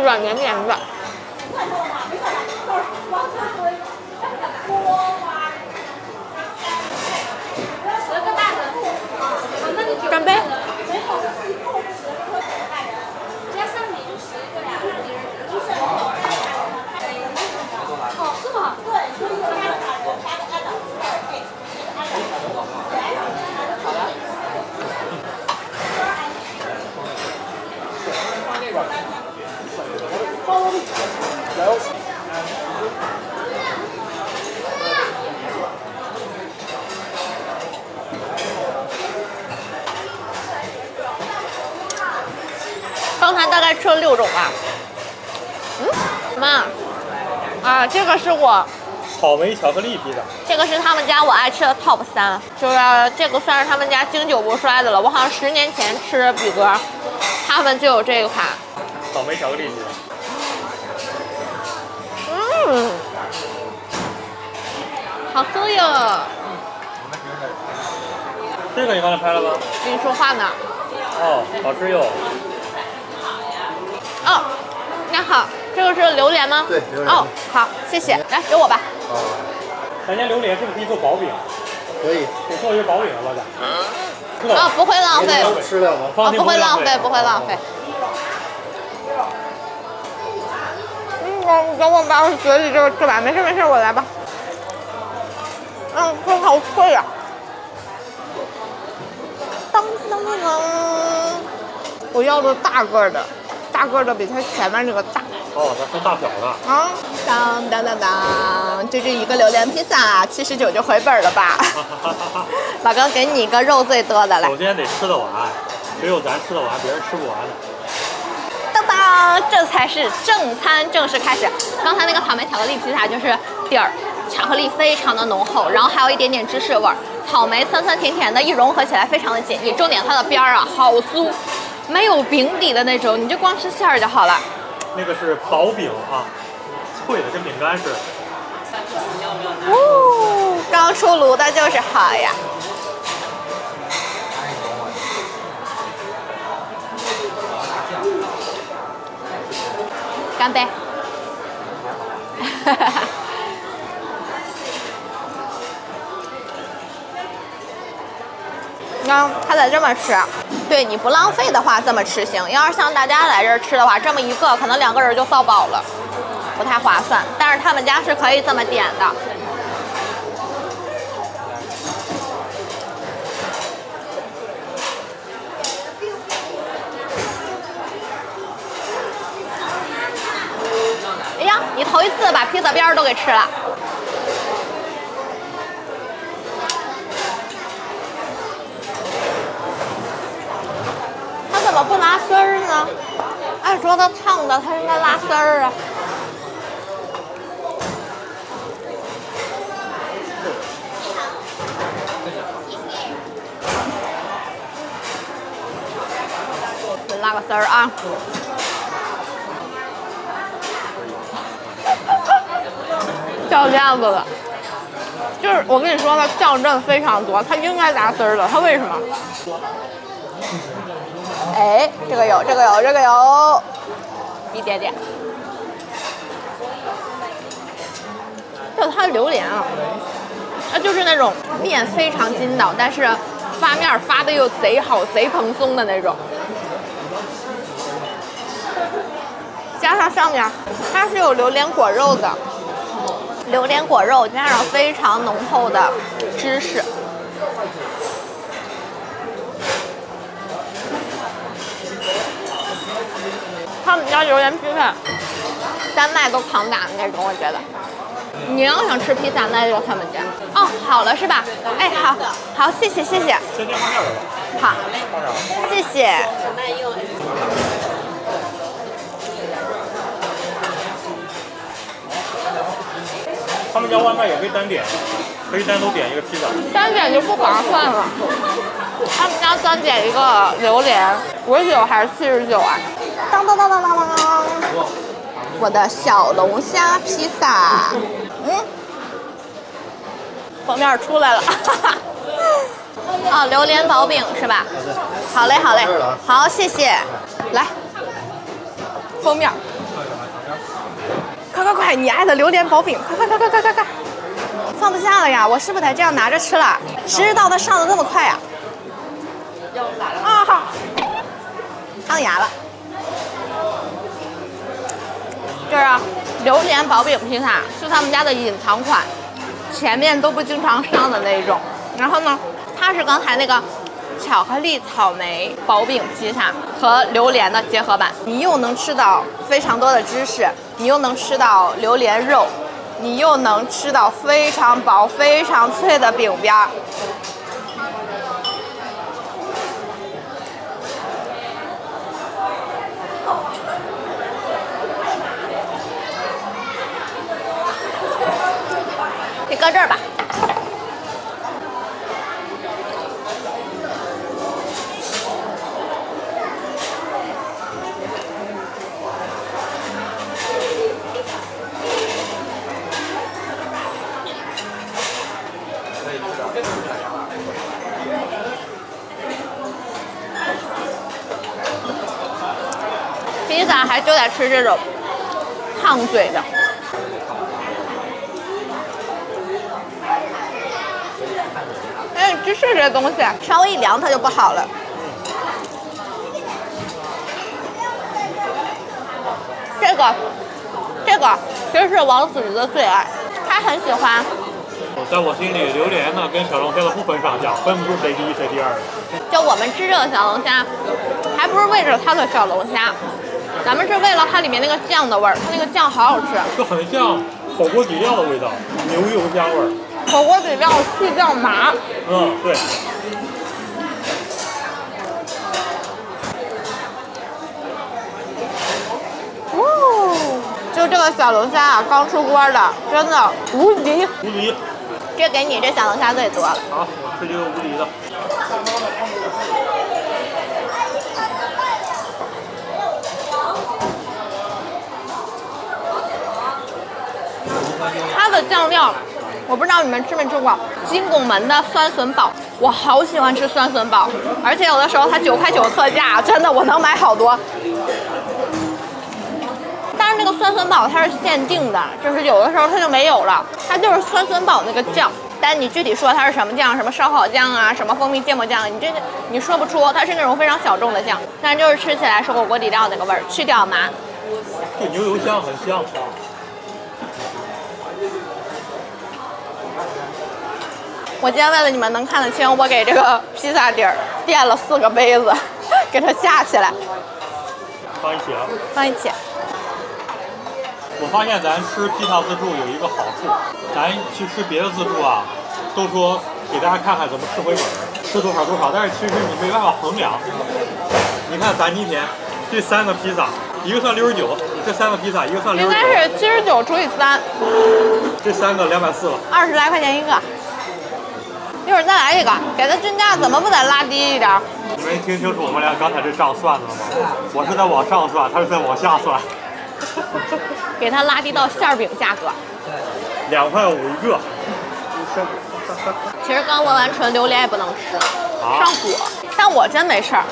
B: 软绵绵的。干杯！刚才大概吃了六种吧。嗯，妈，啊，这个是我，
A: 草莓巧克力披萨，
B: 这个是他们家我爱吃的 top 三，就是这个算是他们家经久不衰的了。我好像十年前吃比格，他们就有这个款。
A: 草莓巧克力披萨。
B: 嗯，好喝哟。
A: 这个你刚才拍了吗？
B: 跟你说话呢。
A: 哦，好吃哟。
B: 哦，那好，这个是榴莲吗？
C: 对榴莲
B: 哦，好，谢谢。来，给我吧。
A: 哦咱家榴莲是不是可以做薄饼？
C: 可以。
A: 给做一个薄饼了，老贾。是的
B: 啊，不会浪费。
C: 吃了吗？
B: 啊，
A: 放心
B: 不会浪
A: 费
B: 费，不会浪费。嗯，我等我把我嘴里这个吃完，没事没事，我来吧。嗯，它好脆呀、当当当当，我要的大个的，大个儿的比它前面那个大。
A: 哦，它分大小的。
B: 啊，当当当当，就这一个榴莲披萨，七十九就回本了吧？老哥给你一个肉最多的来
A: 首，先得吃得完，只有咱吃得完，别人吃不完的。
B: 当当。当，这才是正餐正式开始。刚才那个草莓巧克力披萨就是底儿，巧克力非常的浓厚，然后还有一点点芝士味儿，草莓酸酸甜甜的，一融合起来非常的解腻。重点它的边儿啊好酥，没有饼底的那种，你就光吃馅儿就好了。
A: 那个是薄饼啊，脆的跟饼干似的。
B: 哦，刚出炉的就是好呀。干杯！你看他得这么吃，对你不浪费的话这么吃行。要是像大家来这儿吃的话，这么一个可能两个人就造饱了，不太划算。但是他们家是可以这么点的。哎呀，你头一次把披萨边儿都给吃了。怎么不拉丝儿呢？按说它烫的，它应该拉丝儿啊。拉个丝儿啊！掉链子了，就是我跟你说，它酱真的非常多，它应该拉丝儿的，它为什么？哎，这个有，这个有，这个有，一点点。就它榴莲啊，它就是那种面非常筋道，但是发面发的又贼好，贼蓬松的那种。加上上面它是有榴莲果肉的，榴莲果肉加上非常浓厚的芝士。他们家榴莲披萨丹麦都狂打的那种，我觉得。你要想吃披萨，那就他们家。哦，好了是吧？哎，好，好，谢谢谢谢。
A: 先电话吧？
B: 好，谢谢。
A: 他们家外卖也可以单点，可以单独点一个披萨。
B: 单点就不划算了。他们家单点一个榴莲，五十九还是七十九啊？当当当当当当当！我的小龙虾披萨，嗯，封面出来了，哈哈。哦，榴莲薄饼是吧？好嘞，好嘞，好，谢谢。来，封面。快快快！你爱的榴莲薄饼，快快快快快快快！放不下了呀，我是不是得这样拿着吃了？谁知道它上的那么快呀？啊哈，烫牙了。这是榴莲薄饼披萨，是他们家的隐藏款，前面都不经常上的那一种。然后呢，它是刚才那个巧克力草莓薄饼披萨和榴莲的结合版，你又能吃到非常多的芝士，你又能吃到榴莲肉，你又能吃到非常薄、非常脆的饼边儿。你搁这儿吧。披萨还就得吃这种烫嘴的。哎，芝士这东西稍微一凉它就不好了。这个，这个其实是王子的最爱，他很喜欢。
A: 在我心里，榴莲呢跟小龙虾的不分上下，分不出谁第一谁第二的。
B: 就我们吃这个小龙虾，还不是为了它的小龙虾，咱们是为了它里面那个酱的味儿，它那个酱好好吃。
A: 就很像火锅底料的味道，牛油香味儿。
B: 火锅底料去掉麻，
A: 嗯，对就。
B: 这个小龙虾啊，刚出锅的，真的无敌。
A: 无敌。
B: 这给你，这小龙虾最多了。
A: 好，我吃这个无敌的。
B: 它的酱料，我不知道你们吃没吃过，金拱门的酸笋堡，我好喜欢吃酸笋堡，而且有的时候它九块九特价，真的我能买好多。但是那个酸笋堡它是限定的，就是有的时候它就没有了，它就是酸笋堡那个酱。但你具体说它是什么酱，什么烧烤酱啊，什么蜂蜜芥末酱，你这你说不出，它是那种非常小众的酱，但就是吃起来是火锅底料那个味儿，去掉麻。
A: 这牛油香很香。
B: 我今天为了你们能看得清，我给这个披萨底儿垫了四个杯子，给它架起来，
A: 放一起啊！
B: 放一起。
A: 我发现咱吃披萨自助有一个好处，咱去吃别的自助啊，都说给大家看看怎么吃回本，吃多少多少，但是其实你没办法衡量。你看咱今天这三个披萨，一个算六十九，这三个披萨一个算六
B: 应
A: 十九，
B: 该是七十九除以三，
A: 这三个两百四了。
B: 二十来块钱一个。一会儿再来一个，给他均价怎么不得拉低一点儿？
A: 你没听清楚我们俩刚才这账算的了吗？我是在往上算，他是在往下算，
B: 给他拉低到馅儿饼价格。
A: 两块五一个。
B: 其实刚闻完纯榴莲也不能吃，
A: 啊
B: 上火。但我真没事儿，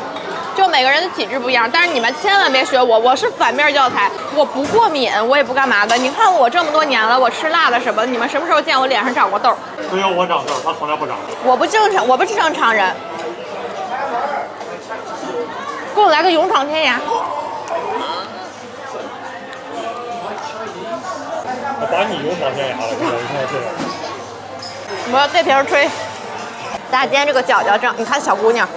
B: 就每个人的体质不一样。但是你们千万别学我，我是反面教材，我不过敏，我也不干嘛的。你看我这么多年了，我吃辣的什么，你们什么时候见我脸上长过痘儿？
A: 只有我长痘，他从来不长。
B: 我不正常，我不是正常人。给我来个勇闯天涯。
A: 我把你勇闯天涯了。
B: 我要对瓶儿吹。大家今天这个脚脚正，你看小姑娘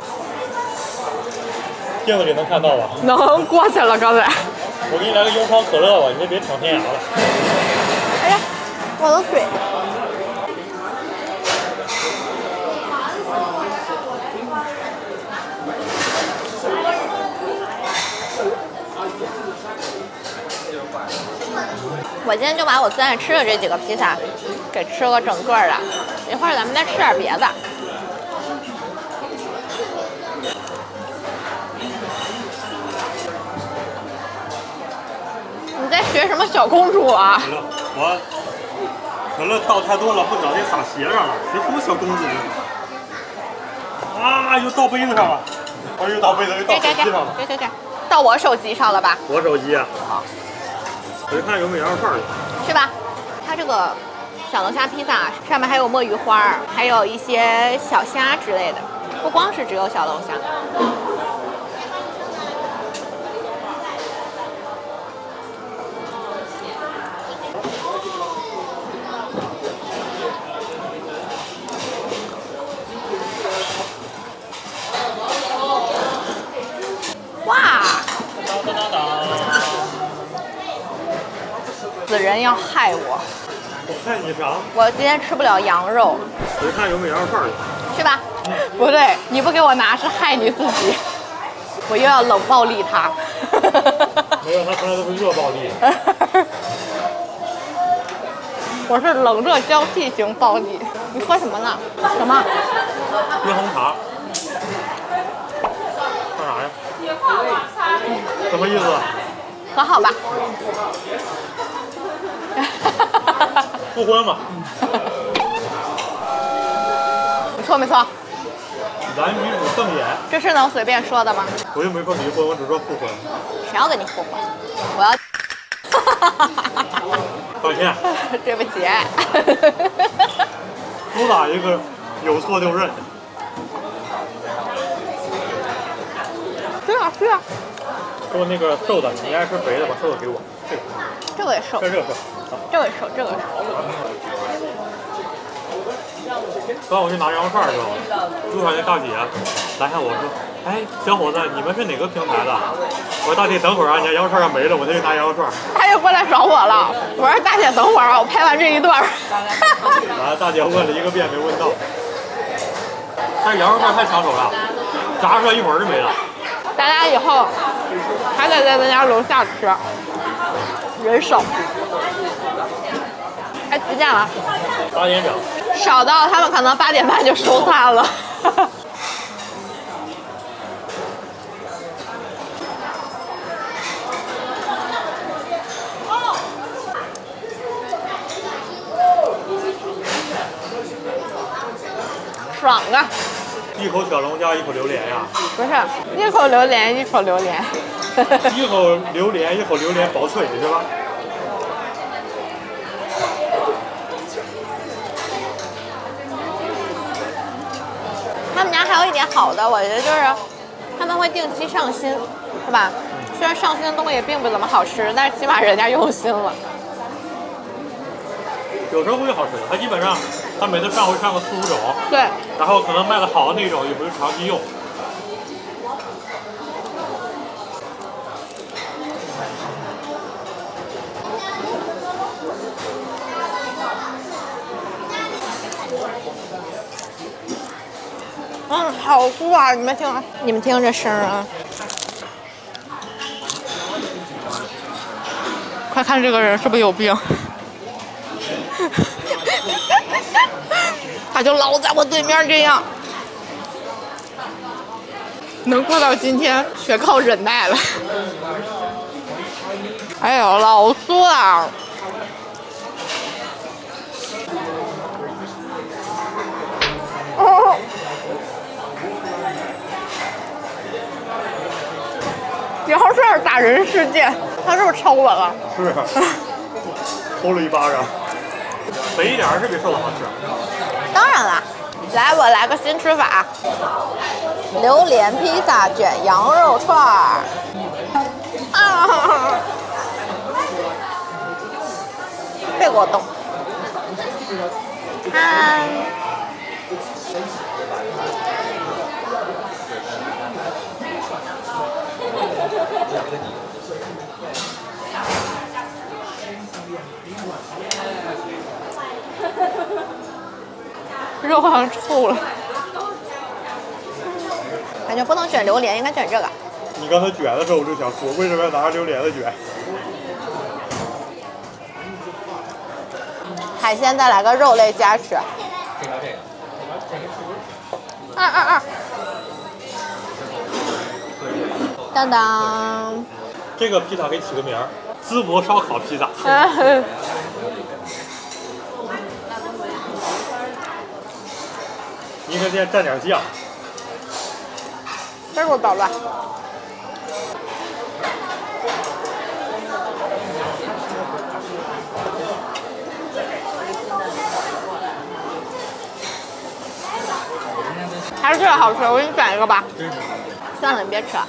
A: 镜子里能看到吧？
B: 能过去了，刚才。
A: 我给你来个勇闯可乐吧，你这别闯天涯了。
B: 哎呀，我的水。我今天就把我最爱吃的这几个披萨给吃个整个的，一会儿咱们再吃点别的。学什么小公主啊？
A: 我可乐倒太多了，不小心洒鞋上了。学什么小公主？啊，又倒杯子上了，我又倒杯子，又倒手机上了。
B: 给给给，到我手机上了吧？
A: 我手机啊。好。我就看有没有羊肉串儿去。
B: 是吧？它这个小龙虾披萨上面还有墨鱼花儿，还有一些小虾之类的，不光是只有小龙虾。人要害我，
A: 我害你啥？
B: 我今天吃不了羊肉，
A: 我就看有没有羊肉串儿去。
B: 吧？不对，你不给我拿是害你自己，我又要冷暴力他。
A: 没有，他从来都是热暴力。
B: 我是冷热交替型暴力。你喝什么呢？什么？
A: 冰红茶。干啥呀？什么意思？
B: 和好吧？
A: 复婚嘛。
B: 没错没错，
A: 男女主瞪眼。
B: 这是能随便说的吗？
A: 我又没说离婚，我只说复婚。
B: 谁要跟你复婚？我要。
A: 抱歉。
B: 对不起。
A: 主打一个有错就认。
B: 是啊是啊，
A: 说那个瘦的，你爱吃肥的，把瘦的给我。这个。
B: 这个也瘦。
A: 这这个瘦。
B: 这个也瘦，这个也瘦。
A: 刚我去拿羊肉串的时候，路上那大姐拦下我说：“哎，小伙子，你们是哪个平台的？”我说：“大姐，等会儿啊，你家羊肉串要没了，我再去拿羊肉串。”
B: 他又过来找我了，我说大姐等会儿啊，我拍完这一段儿。
A: 完了，大姐问了一个遍没问到。但是羊肉串太抢手了，炸出来一会儿就没了。
B: 咱俩以后还得在咱家楼下吃。人少。哎，几点了？
A: 八点整。
B: 少到他们可能八点半就收摊了。爽啊！
A: 一口小龙虾，一口榴莲呀。
B: 不是，一口榴莲，一口榴莲。
A: 一口榴莲，一口榴莲薄脆是吧？
B: 他们家还有一点好的，我觉得就是他们会定期上新，是吧？虽然上新的东西并不怎么好吃，但是起码人家用心了。
A: 有时候会好吃，它基本上，它每次上会上个四五种，
B: 对，
A: 然后可能卖的好的那种也不是长期用。
B: 嗯，好酷啊！你们听，你们听这声儿啊！快看这个人是不是有病？他就老在我对面这样，能过到今天全靠忍耐了。哎呦，老酥了！哦。然后这儿打人事件，他是不是抽我了？
A: 是，抽了一巴掌。肥一点儿是比瘦的好吃。
B: 当然啦，来，我来个新吃法，榴莲披萨卷羊肉串儿。啊！别给我动！看。肉好像臭了，感觉不能卷榴莲，应该卷这个。
A: 你刚才卷的时候我就想说，为什么要拿着榴莲的卷？
B: 海鲜再来个肉类加持。二二二！当当。
A: 这个披萨给起个名儿，淄博烧烤披萨。你可先蘸点酱。
B: 别给我捣乱。还是这个好吃，我给你选一个吧。算了，你别吃了。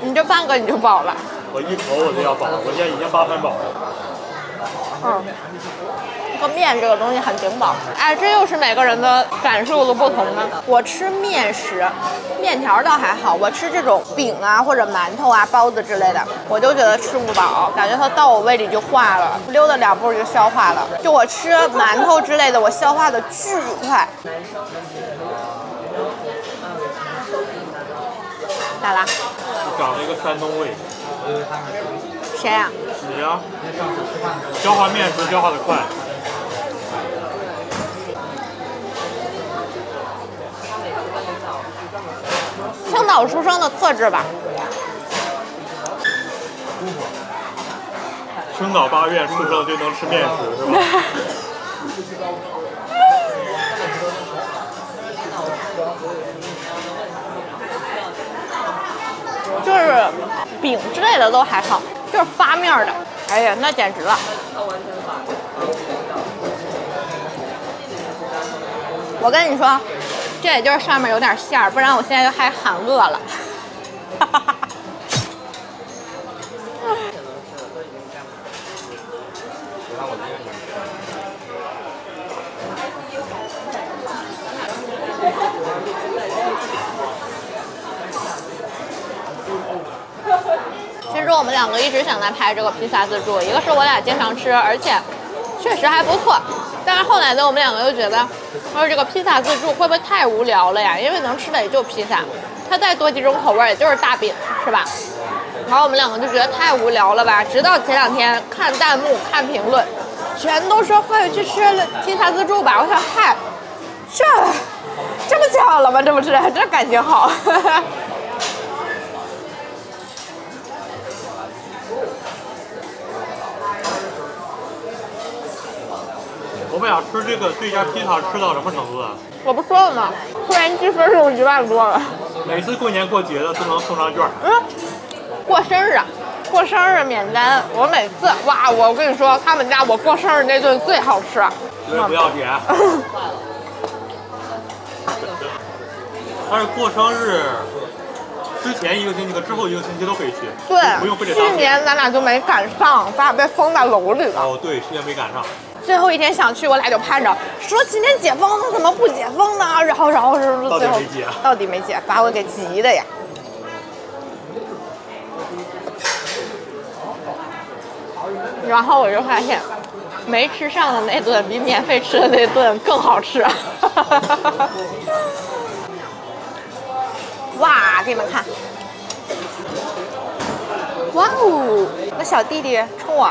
B: 你这半个你就饱了。
A: 我一口我就要饱，我现在已经八分饱了。
B: 嗯。这个面这个东西很顶饱，哎，这又是每个人的感受的不同呢。我吃面食，面条倒还好，我吃这种饼啊或者馒头啊、包子之类的，我就觉得吃不饱，感觉它到我胃里就化了，溜达两步就消化了。就我吃馒头之类的，我消化的巨快。咋啦？
A: 长了一个山东胃。
B: 谁呀、
A: 你呀、消化面食消化的快。
B: 青岛书生的特质吧。
A: 青岛八院出生就能吃面食是吧？
B: 就是饼之类的都还好，就是发面的，哎呀，那简直了。我跟你说，这也就是上面有点馅儿，不然我现在就还喊饿了。哈哈哈其实我们两个一直想来拍这个披萨自助，一个是我俩经常吃，而且确实还不错。但是后来呢，我们两个又觉得，说这个披萨自助会不会太无聊了呀？因为能吃的也就披萨，它再多几种口味也就是大饼，是吧？然后我们两个就觉得太无聊了吧，直到前两天看弹幕、看评论，全都说快去吃披萨自助吧。我想，嗨，这这不巧了吗？这不是，这感情好。
A: 我们俩吃这个这家披萨吃到什么程度啊？
B: 我不说了吗？会员积分有一万多了。
A: 每次过年过节的都能送上券。
B: 嗯，过生日，过生日免单。我每次哇，我跟你说，他们家我过生日那顿最好吃。
A: 对，不要钱。但是过生日之前一个星期和之后一个星期都可以去，
B: 对，
A: 不用非得
B: 去。年咱俩就没赶上，咱俩被封在楼里了。
A: 哦，对，去年没赶上。
B: 最后一天想去，我俩就盼着说今天解封，那怎么不解封呢？然后，然后是
A: 到底
B: 最后到底没解，把我给急的呀。然后我就发现，没吃上的那顿比免费吃的那顿更好吃。哇，给你们看，哇哦，那小弟弟冲我。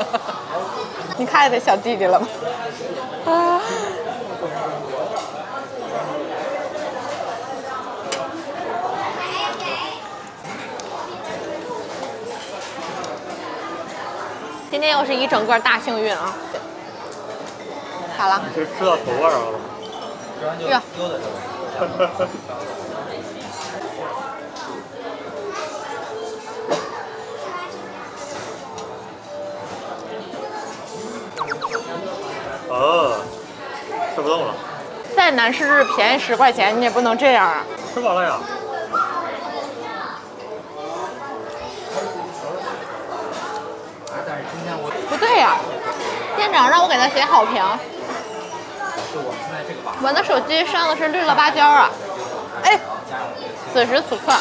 B: 你看见那小弟弟了吗？啊！今天又是一整个大幸运啊！好了，
A: 你是吃到头味儿了吗？
B: 哟，
A: 哦，吃不动了，
B: 再难吃便宜十块钱，你也不能这样啊！
A: 吃饱了呀。
B: 不对呀、店长让我给他写好评。我的手机上的是绿了芭蕉啊！哎，此时此刻，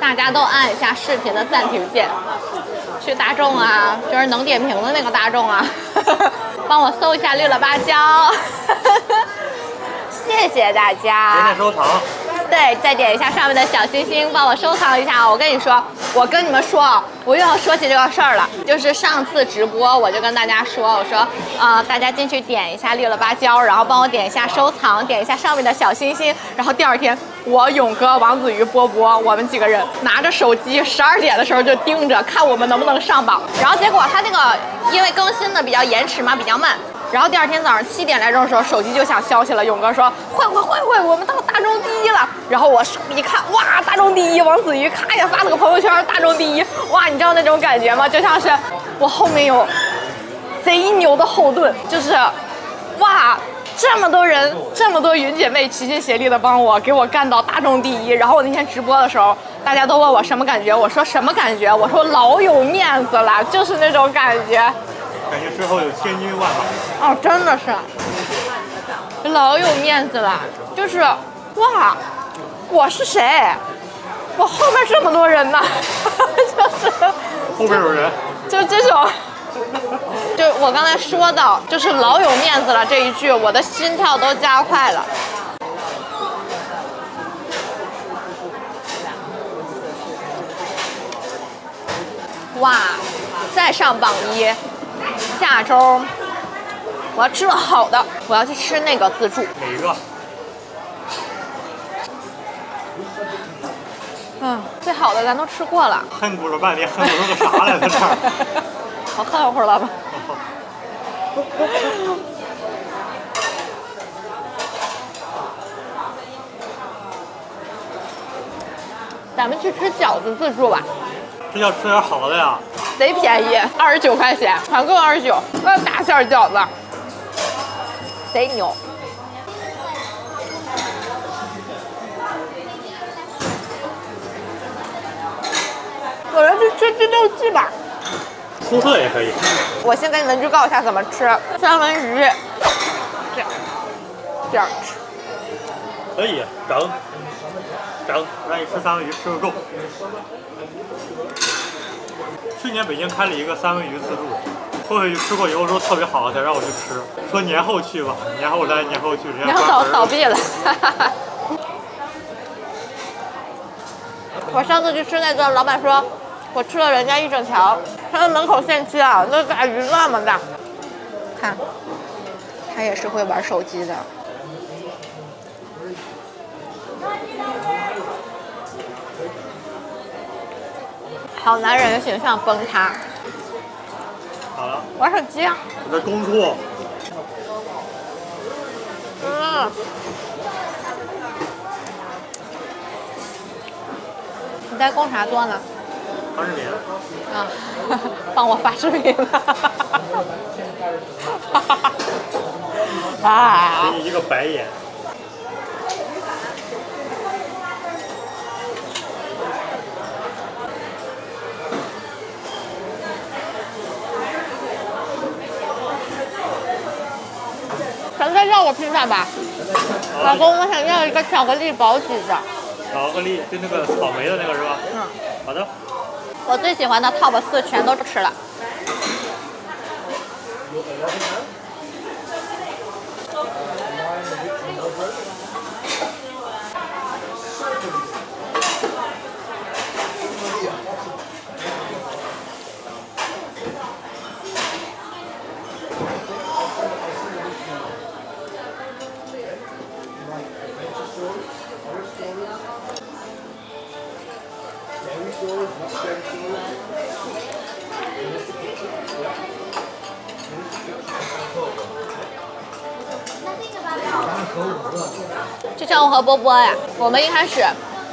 B: 大家都按一下视频的暂停键，去大众啊，就是能点评的那个大众啊，帮我搜一下绿了芭蕉，谢谢大家。
A: 点点收藏。
B: 对，再点一下上面的小心心，帮我收藏一下。我跟你说，我跟你们说啊，我又要说起这个事儿了。就是上次直播，我就跟大家说，我说，啊，大家进去点一下绿了芭蕉，然后帮我点一下收藏，点一下上面的小心心。然后第二天，我勇哥、王子瑜、波波，我们几个人拿着手机，十二点的时候就盯着看我们能不能上榜。然后结果他那个因为更新的比较延迟嘛，比较慢。然后第二天早上七点来钟的时候，手机就响消息了。勇哥说：“坏坏坏坏，我们到大众第一了。”然后我手一看，哇，大众第一！王子瑜咔呀发了个朋友圈，大众第一！哇，你知道那种感觉吗？就像是我后面有贼牛的后盾，就是哇，这么多人，这么多云姐妹齐心协力的帮我，给我干到大众第一。然后我那天直播的时候，大家都问我什么感觉，我说什么感觉？我说老有面子了，就是那种感觉。
A: 感觉之后有千军万马。
B: 哦，真的是，老有面子了，就是哇，我是谁？我后面这么多人呢，就是
A: 后边有人。
B: 就这种，就我刚才说到，就是老有面子了这一句，我的心跳都加快了。哇，再上榜一，下周我要吃个好的，我要去吃那个自助。
A: 哪个？
B: 嗯，最好的咱都吃过了，
A: 恨咕噜半天，恨咕噜个啥来在这儿？
B: 我看会儿了吧。咱们去吃饺子自助吧，
A: 这要吃点好的呀。
B: 贼便宜，二十九块钱，团购二十九，那大馅儿饺子，贼牛。我要去吃第六季吧。
A: 出色也可以。
B: 我先给你们预告一下怎么吃三文鱼，这样这样吃。
A: 可以整整，让你吃三文鱼吃个够。去年北京开了一个三文鱼自助，后回去吃过以后说特别好，才让我去吃。说年后去吧，年后来年后去，人家
B: 倒。倒闭了。我上次去吃那个，老板说我吃了人家一整条，他的门口现切啊，那大鱼那么大，看，他也是会玩手机的。好男人的形象崩塌，
A: 好了，
B: 玩手机啊！
A: 我在工作。
B: 嗯。你在供啥做呢？
A: 发视频。
B: 啊，帮我发视频呢。啊！
A: 给你一个白眼。
B: 咱再要个披萨吧。老公，我想要一个巧克力堡起的。
A: 巧克力就那个草莓的那个是吧？
B: 嗯。
A: 好的。
B: 我最喜欢的 top 四全都吃了。就像我和波波呀，我们一开始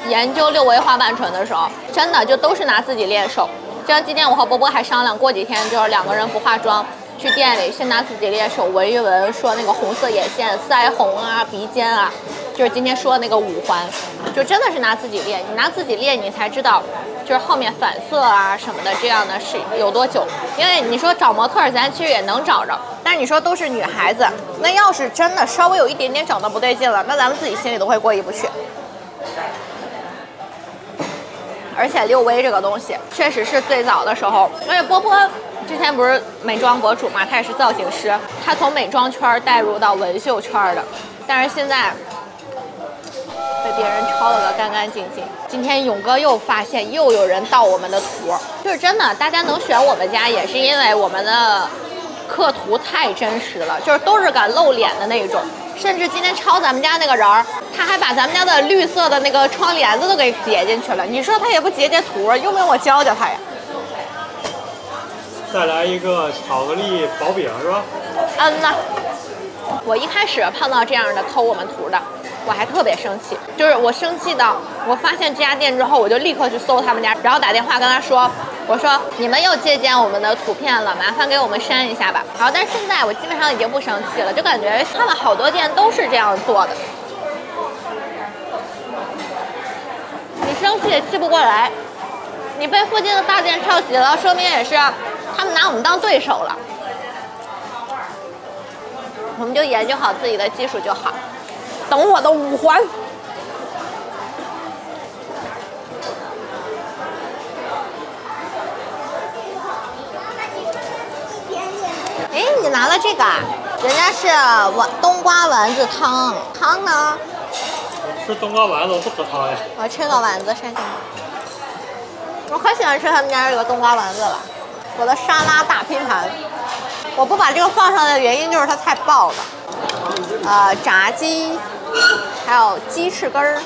B: 研究六维花瓣唇的时候，真的就都是拿自己练手。就像今天我和波波还商量，过几天就是两个人不化妆，去店里先拿自己练手纹一纹，说那个红色眼线、腮红啊、鼻尖啊，就是今天说的那个五环，就真的是拿自己练。你拿自己练，你才知道，就是后面反色啊什么的，这样的是有多久。因为你说找模特，咱其实也能找着，但是你说都是女孩子，那要是真的稍微有一点点长得不对劲了，那咱们自己心里都会过意不去。而且六微这个东西，确实是最早的时候，因为波波之前不是美妆博主嘛，他也是造型师，他从美妆圈带入到纹绣圈的，但是现在被别人抄了个干干净净。今天勇哥又发现又有人盗我们的图，就是真的，大家能选我们家也是因为我们的刻图太真实了，就是都是敢露脸的那种。甚至今天抄咱们家那个人儿，他还把咱们家的绿色的那个窗帘子都给截进去了。你说他也不截截图，用不用我教教他呀？
A: 再来一个巧克力薄饼是吧？
B: 嗯呐，我一开始碰到这样的偷我们图的，我还特别生气，就是我生气到我发现这家店之后，我就立刻去搜他们家，然后打电话跟他说，我说你们又借鉴我们的图片了，麻烦给我们删一下吧。然后但是现在我基本上已经不生气了，就感觉他们好多店都是这样做的。你生气也气不过来，你被附近的大店抄袭了，说明也是他们拿我们当对手了。我们就研究好自己的技术就好。等我的五环。哎，你拿了这个啊？人家是丸冬瓜丸子汤，汤呢？
A: 吃冬瓜丸子我不喝汤呀。
B: 我吃个丸子晒晒。我可喜欢吃他们家这个冬瓜丸子了，我的沙拉大拼盘。我不把这个放上的原因就是它太爆了。呃，炸鸡，还有鸡翅根儿，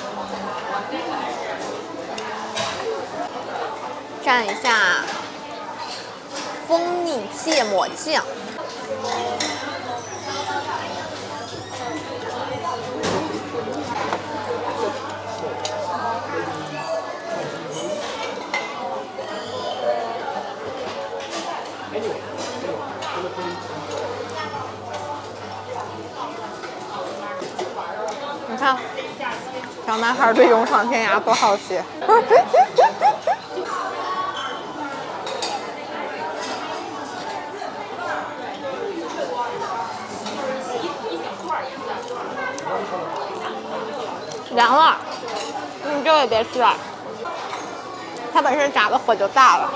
B: 蘸一下蜂蜜芥末酱。小男孩对勇闯天涯多好奇。凉了，你这个也别吃了，它本身炸的火就大了。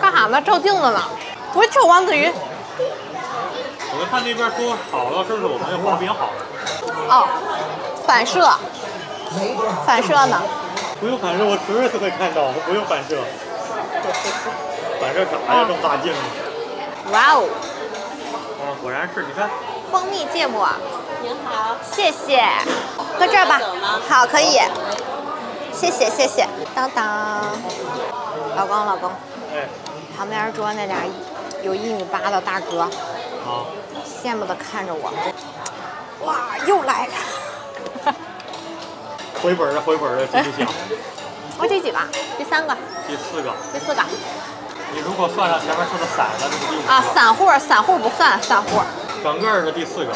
B: 干啥呢？照镜子呢？不会吃王子鱼？
A: 我看那边说好了，这是我们那滑饼好了。
B: 哦，反射，反射呢？
A: 不用反射，我随时都会看到，不用反射。反射啥呀？这么大镜子。
B: 哇哦，
A: 啊，果然是，你看，
B: 蜂蜜芥末。您好，谢谢。搁这儿吧。好，可以。谢谢谢谢。当当，老公老公，
A: 哎，
B: 旁边桌那俩有一米八的大哥，
A: 好，
B: 羡慕的看着我。哇，又来了。
A: 回本的回本的，继续讲。
B: 我第几个？第三个，
A: 第四个，
B: 第四个。
A: 你如果算上前面说的散的，这是第五个。
B: 啊，散户散户不算散户。
A: 整个是第四个。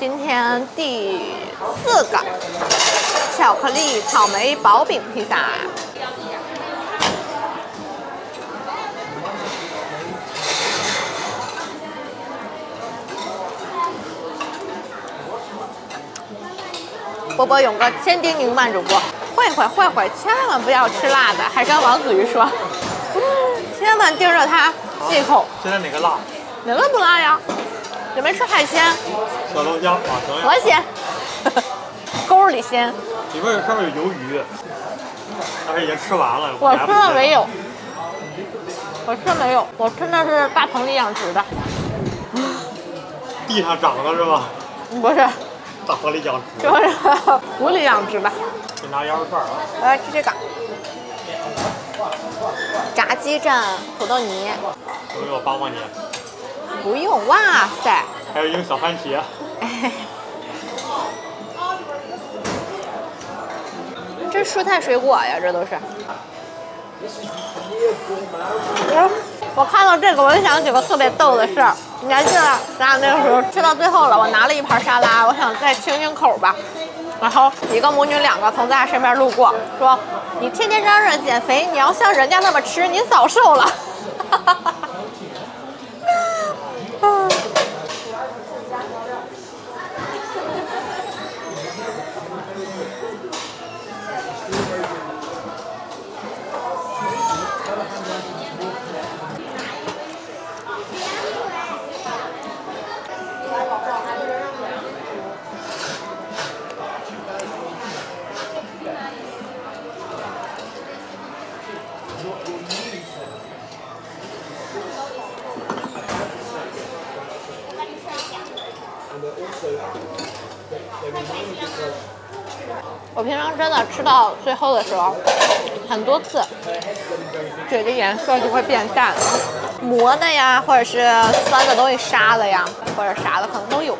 B: 今天第四个巧克力草莓薄饼披萨。波波勇哥千叮咛万嘱咐，慧慧慧慧千万不要吃辣的，还跟王子瑜说，嗯千万盯着他忌口。
A: 现在哪个辣？
B: 哪个不辣呀？准备吃海鲜，
A: 小龙虾、马成
B: 河鲜，沟里鲜。
A: 里面上面有鱿鱼，但是已经吃完了。
B: 我吃了没有？我吃没有，我吃的是大棚里养殖的，
A: 地上长的是吧？
B: 不是，
A: 大河里养殖。
B: 就是湖里养殖的。
A: 先拿羊肉串啊。
B: 我要吃这个，炸鸡蘸土豆泥。
A: 有没有帮帮你？
B: 不用，哇塞！
A: 还有一个小番茄。
B: 这蔬菜水果呀，这都是。我看到这个，我就想起个特别逗的事儿。你还记得咱俩那个时候吃到最后了，我拿了一盘沙拉，我想再清清口吧。然后一个母女两个从咱俩身边路过，说：“你天天嚷嚷减肥，你要像人家那么吃，你早瘦了。” Oh. 我平常真的吃到最后的时候，很多次嘴的颜色就会变淡，磨的呀，或者是酸的东西杀的呀，或者啥的可能都有。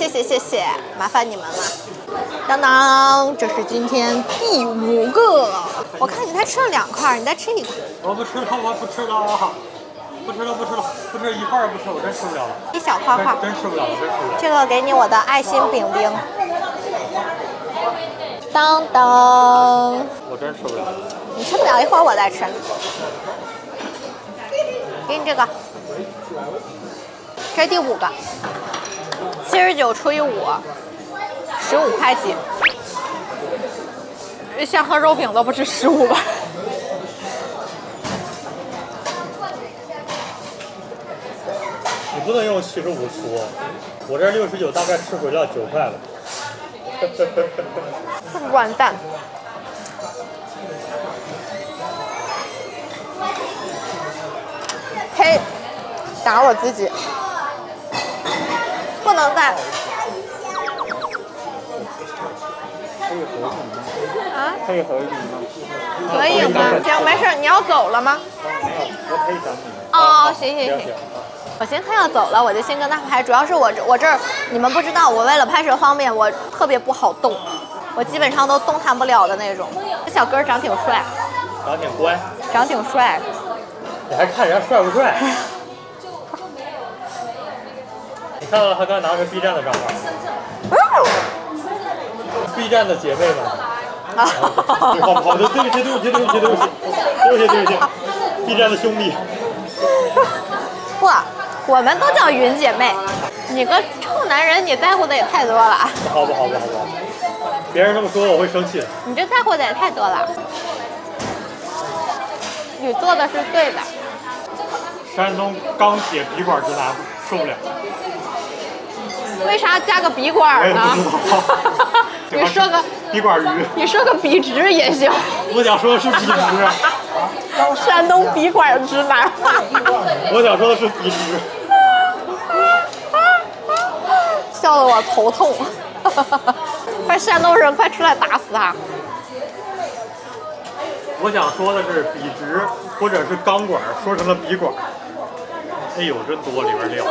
B: 谢谢谢谢，麻烦你们了。当当，这是今天第五个。我看你才吃了两块，你再吃一个。
A: 我不吃了，我不吃了，不吃了，不吃了，不吃一块儿不吃，我真吃不了了。
B: 一小块块，
A: 真真吃不了了，真吃不了。
B: 这个给你我的爱心饼饼。当当，
A: 我真吃不了。
B: 你吃不了，一会儿我再吃。给你这个，这是第五个，七十九除以五，十五块几。这香河肉饼都不止十五吧？
A: 你不能用七十五除，我这六十九大概吃回了九块了。
B: 完蛋！呸！打我自己。能再啊？
A: 可以合一吗？
B: 可以吗？行，没事，你要走了吗？
A: 没有，我可以等你。
B: 哦，行行行。我寻思他要走了，我就先跟他拍。主要是我这我这儿你们不知道，我为了拍摄方便，我特别不好动，我基本上都动弹不了的那种。这小哥长挺帅，
A: 长挺乖，
B: 长挺帅。
A: 你还看人家帅不帅？你看到他刚才拿的是 B 站的账号，B 站的姐妹们。
B: 啊！
A: 好好的，对不起对不起对不起对不起对不起对不起，B 站的兄弟。
B: 不，我们都叫云姐妹。你个臭男人，你在乎的也太多了。
A: 好不好不好不好，别人这么说我会生气。
B: 你这在乎的也太多了。你做的是对的。
A: 山东钢铁笔管直男受不了。
B: 为啥加个笔管呢？你说个
A: 笔管鱼。
B: 你说个笔直也行。
A: 我想说的是笔直。
B: 山东笔管直男。
A: 我想说的是笔直。
B: 笑得我头痛。快，山东人，快出来打死他！
A: 我想说的是笔直，或者是钢管，说成了笔管。哎呦，真多里边料。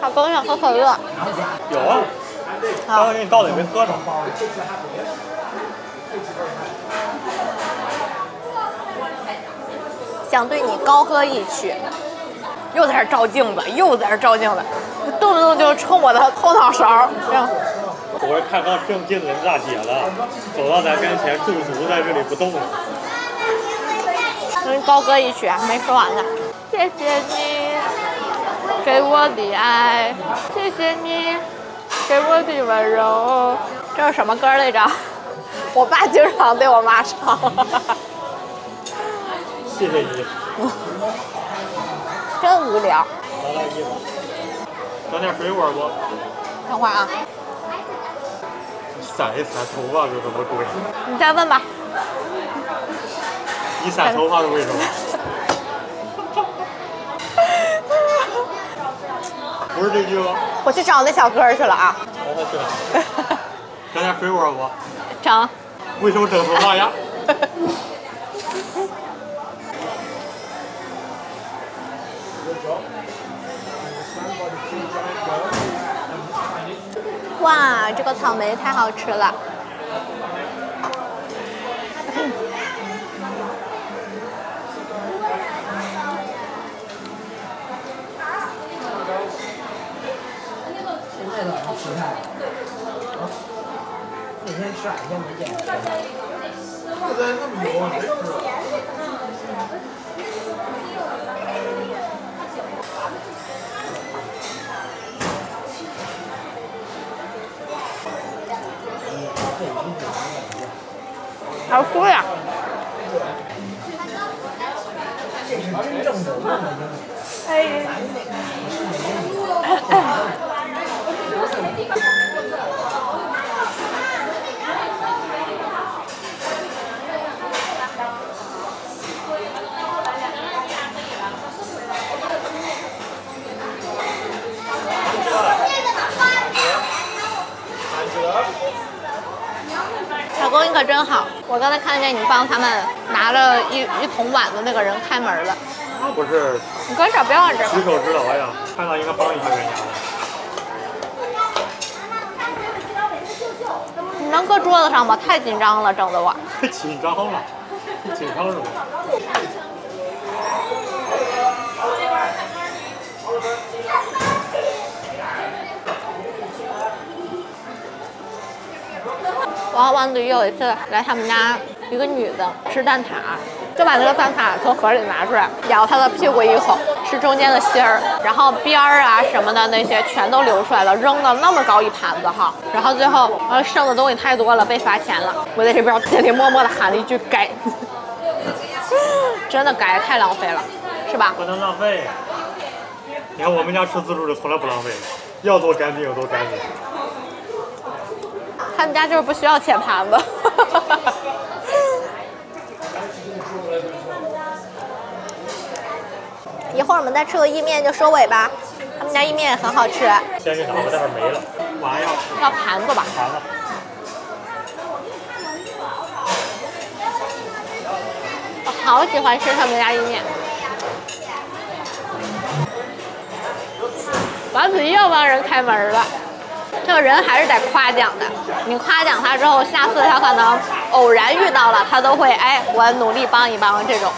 B: 好哥想喝可乐。
A: 有啊，刚刚给你倒的也没喝着。
B: 想对你高歌一曲，又在这照镜子，又在这照镜子，动不动就冲我的后脑勺。这样。
A: 我是看到正镜子的大姐了，走到咱跟前驻足在这里不动了。
B: 跟高歌一曲，没说完呢。谢谢你给我的爱，谢谢你给我的温柔。这是什么歌来着？我爸经常对我妈唱。
A: 谢谢你。
B: 真无聊。
A: 来来一碗。整点水果不？
B: 等会儿啊。
A: 散一散头发就这么贵。
B: 你再问吧。
A: 你散头发是为什么？不是这句吗？
B: 我去找那小哥去了啊。
A: 找他去了。整点水果不？
B: 整。
A: 为什么整头发呀？
B: 哇，这个草莓太好吃了！
K: 在早上吃菜。那天吃海鲜没见。现在那么油，没吃。
B: 好酥呀！哎。公，你可真好！我刚才看见你帮他们拿了一一桶碗的那个人开门了。
A: 那不是。
B: 你搁这不要这。
A: 举手之劳呀，看到应该帮一下人家的。
B: 你能搁桌子上吗？太紧张了，整的我。
A: 太 紧张了，紧张什么？
B: 我和王子瑜有一次来他们家，一个女的吃蛋挞，就把那个蛋挞从盒里拿出来，咬她的屁股一口，吃中间的芯儿，然后边儿啊什么的那些全都流出来了，扔了那么高一盘子哈，然后最后呃剩的东西太多了，被罚钱了。我在这边心里默默的喊了一句该，真的该太浪费了，是吧？
A: 不能浪费。你看我们家吃自助的从来不浪费，要多干净有多干净。
B: 他们家就是不需要切盘子。一会儿我们再吃个意面就收尾吧。他们家意面也很好吃，
A: 先给拿吧，待会儿没了。完要
B: 要盘子吧？
A: 盘子。
B: 我好喜欢吃他们家意面。王子怡又帮人开门了，这个人还是得夸奖的。你夸奖他之后，下次他可能偶然遇到了，他都会哎，我努力帮一帮这种。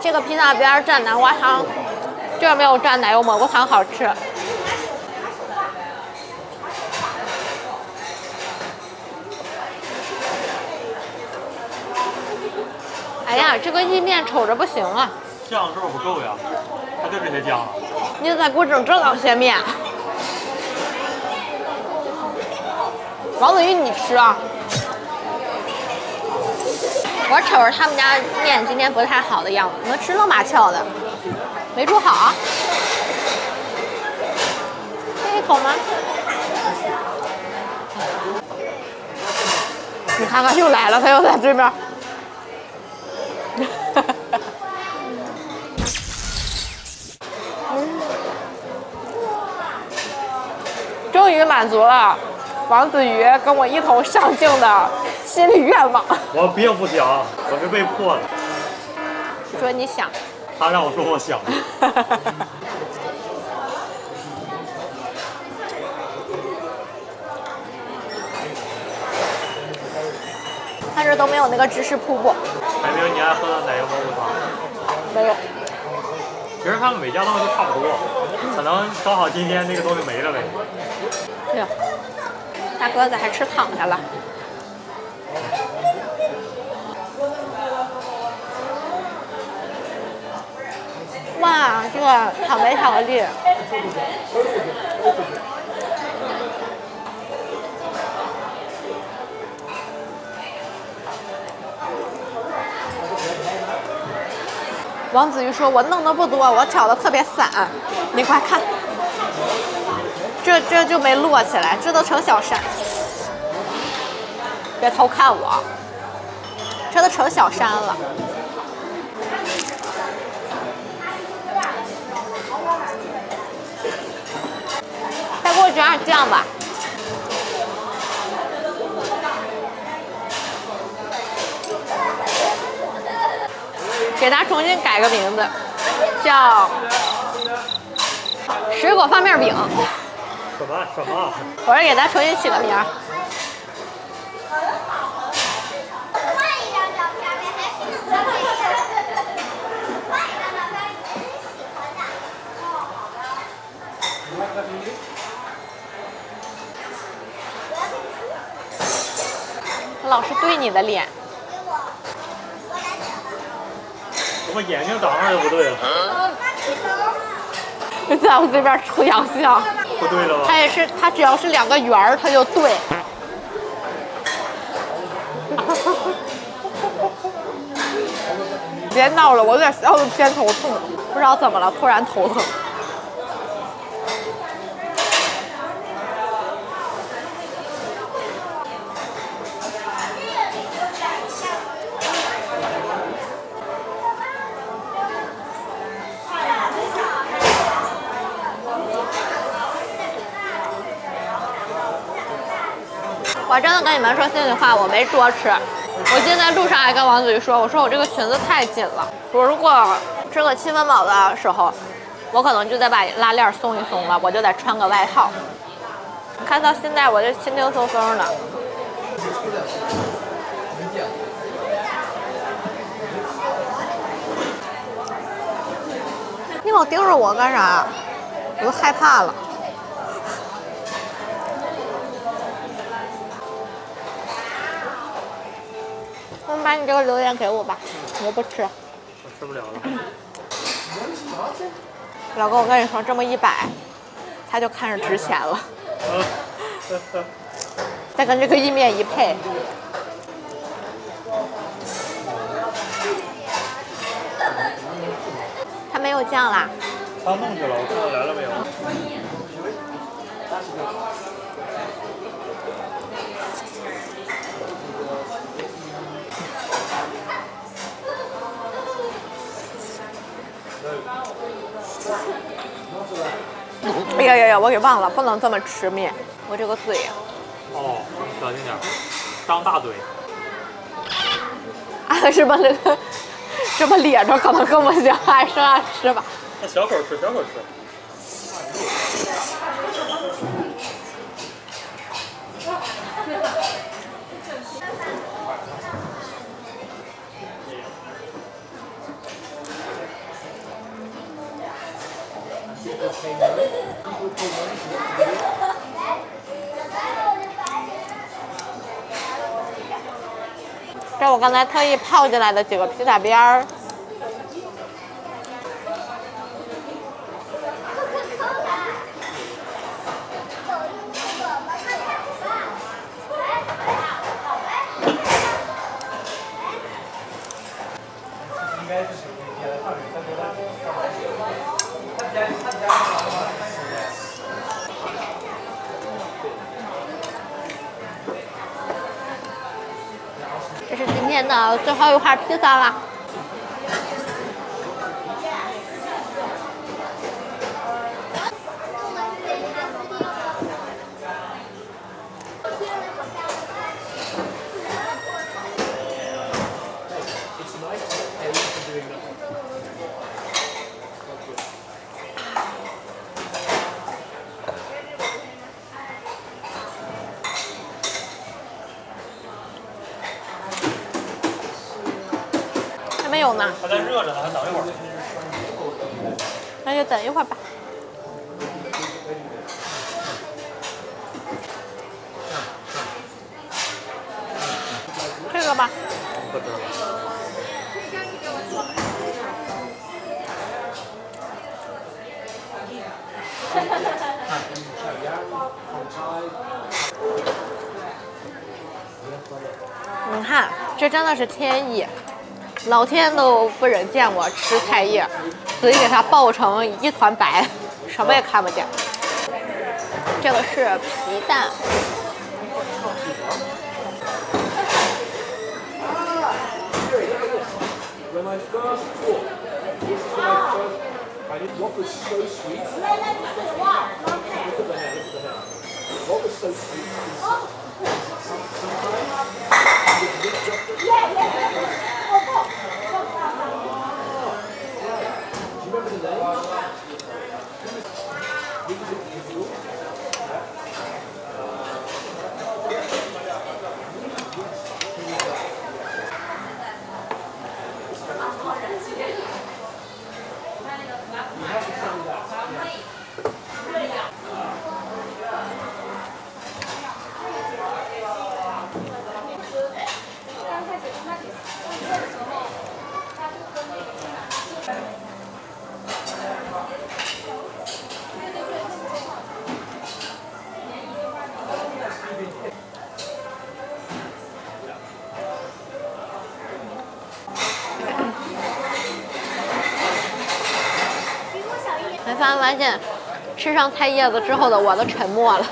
B: 这个披萨边儿蘸南瓜汤，这个没有蘸奶油蘑菇汤好吃。哎呀，这个意面瞅着不行啊！
A: 酱是不是不够呀？它就这些酱了。
B: 你咋给我整这老些面？王子玉，你吃啊！我瞅着他们家面今天不太好的样子，怎么吃那么翘的？没煮好？这一口吗？你看看，又来了，他又在对面。终于满足了王子瑜跟我一同上镜的心里愿望。
A: 我并不想，我是被迫的。
B: 说你想，
A: 他让我说我想。
B: 他这都没有那个芝士瀑布，
A: 海明，你爱喝的奶油蘑菇汤？
B: 没有。
A: 其实他们每家东西都差不多，可能刚好今天那个东西没了呗。
B: 哎呀，大哥咋还吃躺下了。哇，这个草莓巧克力，王子瑜说：“我弄的不多，我挑的特别散，你快看，这这就没摞起来，这都成小山。别偷看我，这都成小山了。再给我卷点酱吧。”给它重新改个名字，叫水果发面饼。
A: 什么什么？
B: 我是给它重新起个名儿。老是对你的脸。
A: 我眼睛长那就不对了。
B: 就 在我这边出洋相。
A: 不对了吧？
B: 它也是，它只要是两个圆儿，它就对。别闹了，我有点笑的偏头痛，不知道怎么了，突然头疼。我真的跟你们说心里话，我没多吃。我今天在路上还跟王子瑜说，我说我这个裙子太紧了，我如果吃个七分饱的时候，我可能就得把拉链松一松了，我就得穿个外套。看到现在我就轻轻松松的。你老盯着我干啥？我都害怕了。你这个榴莲给我吧，我不吃。
A: 我吃不了了。
B: 老公，我跟你说，这么一摆，它就看着值钱了。再跟这个意面一配，它没有酱啦。
A: 他弄去了，我看到来了没有？
B: 哎呀呀呀！我给忘了，不能这么吃面。我这个嘴呀、
A: 哦，小心点，张大嘴。
B: 啊，是吧？这个 这么咧着可能更不行，还是让吃吧。
A: 那小口吃，小口吃。
B: 这我刚才特意泡进来的几个披萨边儿。这是今天的最后一块披萨了。还没有呢，
A: 还在热着呢，还等一会儿。
B: 那等一会儿吧。这个吧，
A: 不吃了。
B: 你看，这真的是天意，老天都不忍见我吃菜叶，所以给它爆成一团白，什么也看不见。这个是皮蛋，没发发现，吃上菜叶子之后的我都沉默了。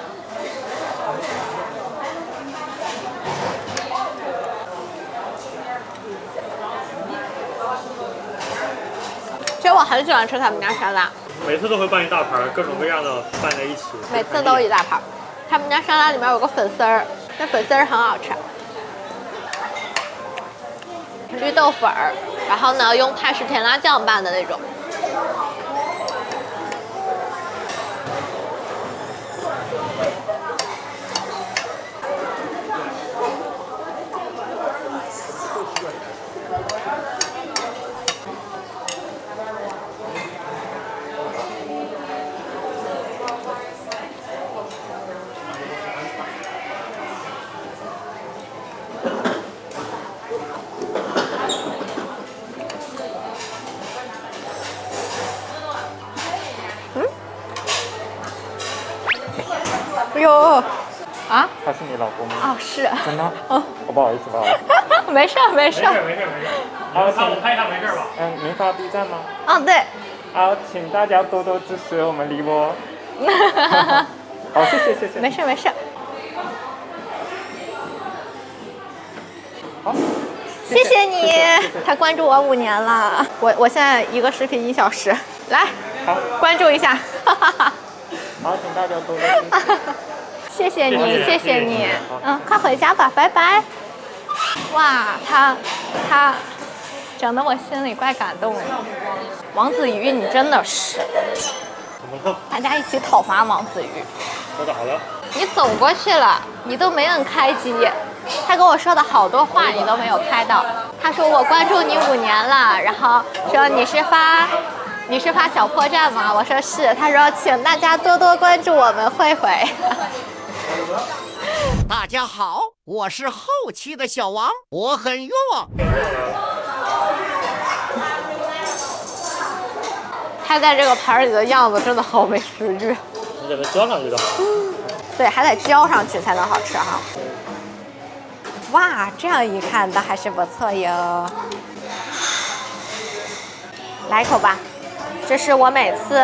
B: 其实我很喜欢吃他们家沙拉，
A: 每次都会拌一大盘，各种各样的拌在一起。
B: 每次都一大盘。他们家沙拉里面有个粉丝儿，那粉丝儿很好吃，绿豆粉儿，然后呢用泰式甜辣酱拌的那种。哦，是。
L: 真的？
B: 哦，
L: 我不好意思，不好意思。
B: 没事儿没事儿。
A: 没事没事。
L: 好，
A: 那我拍一下没事吧？
L: 嗯，您发 B 站吗？
B: 嗯，对。
L: 好，请大家多多支持我们黎波。好，谢谢谢谢。
B: 没事没事。
L: 好。
B: 谢谢你，他关注我五年了。我我现在一个视频一小时，来，
L: 好，
B: 关注一下。
L: 好，请大家多多支持。
B: 谢谢你，
L: 谢谢
B: 你。嗯，快回家吧，拜拜。哇，他他整得我心里怪感动的。王子瑜，你真的是，
A: 怎么了？
B: 大家一起讨伐王子瑜。
A: 我咋了？
B: 你走过去了，你都没摁开机。他跟我说的好多话你都没有开到。他说我关注你五年了，然后说你是发你是发小破站吗？我说是。他说请大家多多关注我们慧慧。
G: 大家好，我是后期的小王，我很冤枉。
B: 他在这个盘里的样子真的好没食欲。
A: 你给它浇上去就好。
B: 对，还得浇上去才能好吃哈。哇，这样一看倒还是不错哟。来一口吧，这是我每次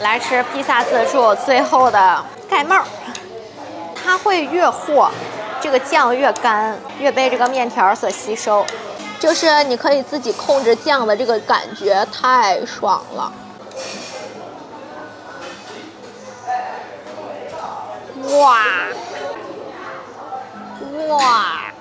B: 来吃披萨自助最后的盖帽。它会越和，这个酱越干，越被这个面条所吸收。就是你可以自己控制酱的这个感觉，太爽了。哇哇！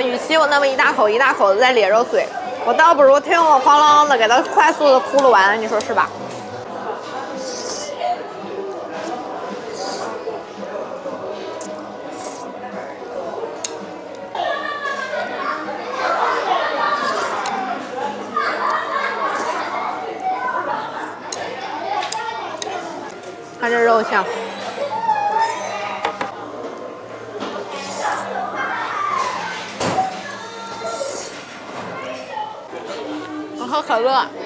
B: 与其我那么一大口一大口的在咧着嘴，我倒不如听我哐啷啷的给它快速的呼噜完，你说是吧？看这肉香。我喝可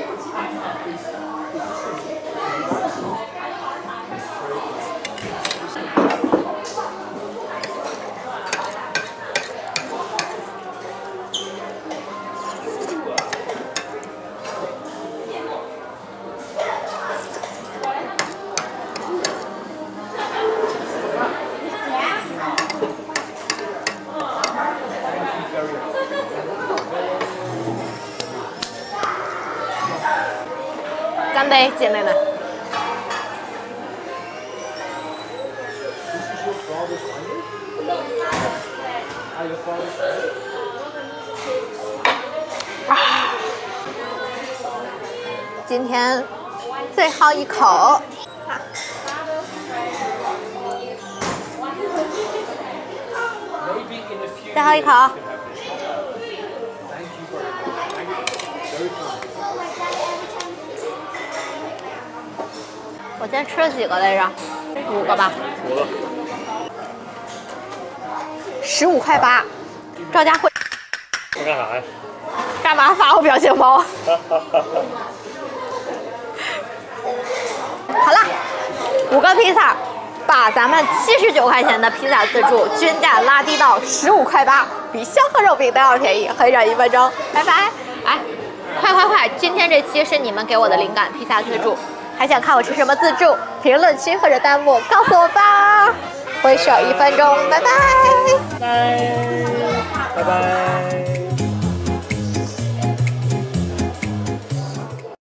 B: 一口，啊最后一口。我今天吃了几个来着？五个吧。
A: 五个。
B: 十五块八，赵佳慧
A: 你干啥呀？
B: 干嘛发我表情包？好了，披萨，把咱们七十九块钱的披萨自助均价拉低到十五块八，比香河肉饼都要便宜，黑转一分钟，拜拜！哎，快快快！今天这期是你们给我的灵感，披萨自助。还想看我吃什么自助？评论区或者弹幕告诉我吧。挥手一分钟，拜拜。
L: 拜拜拜拜。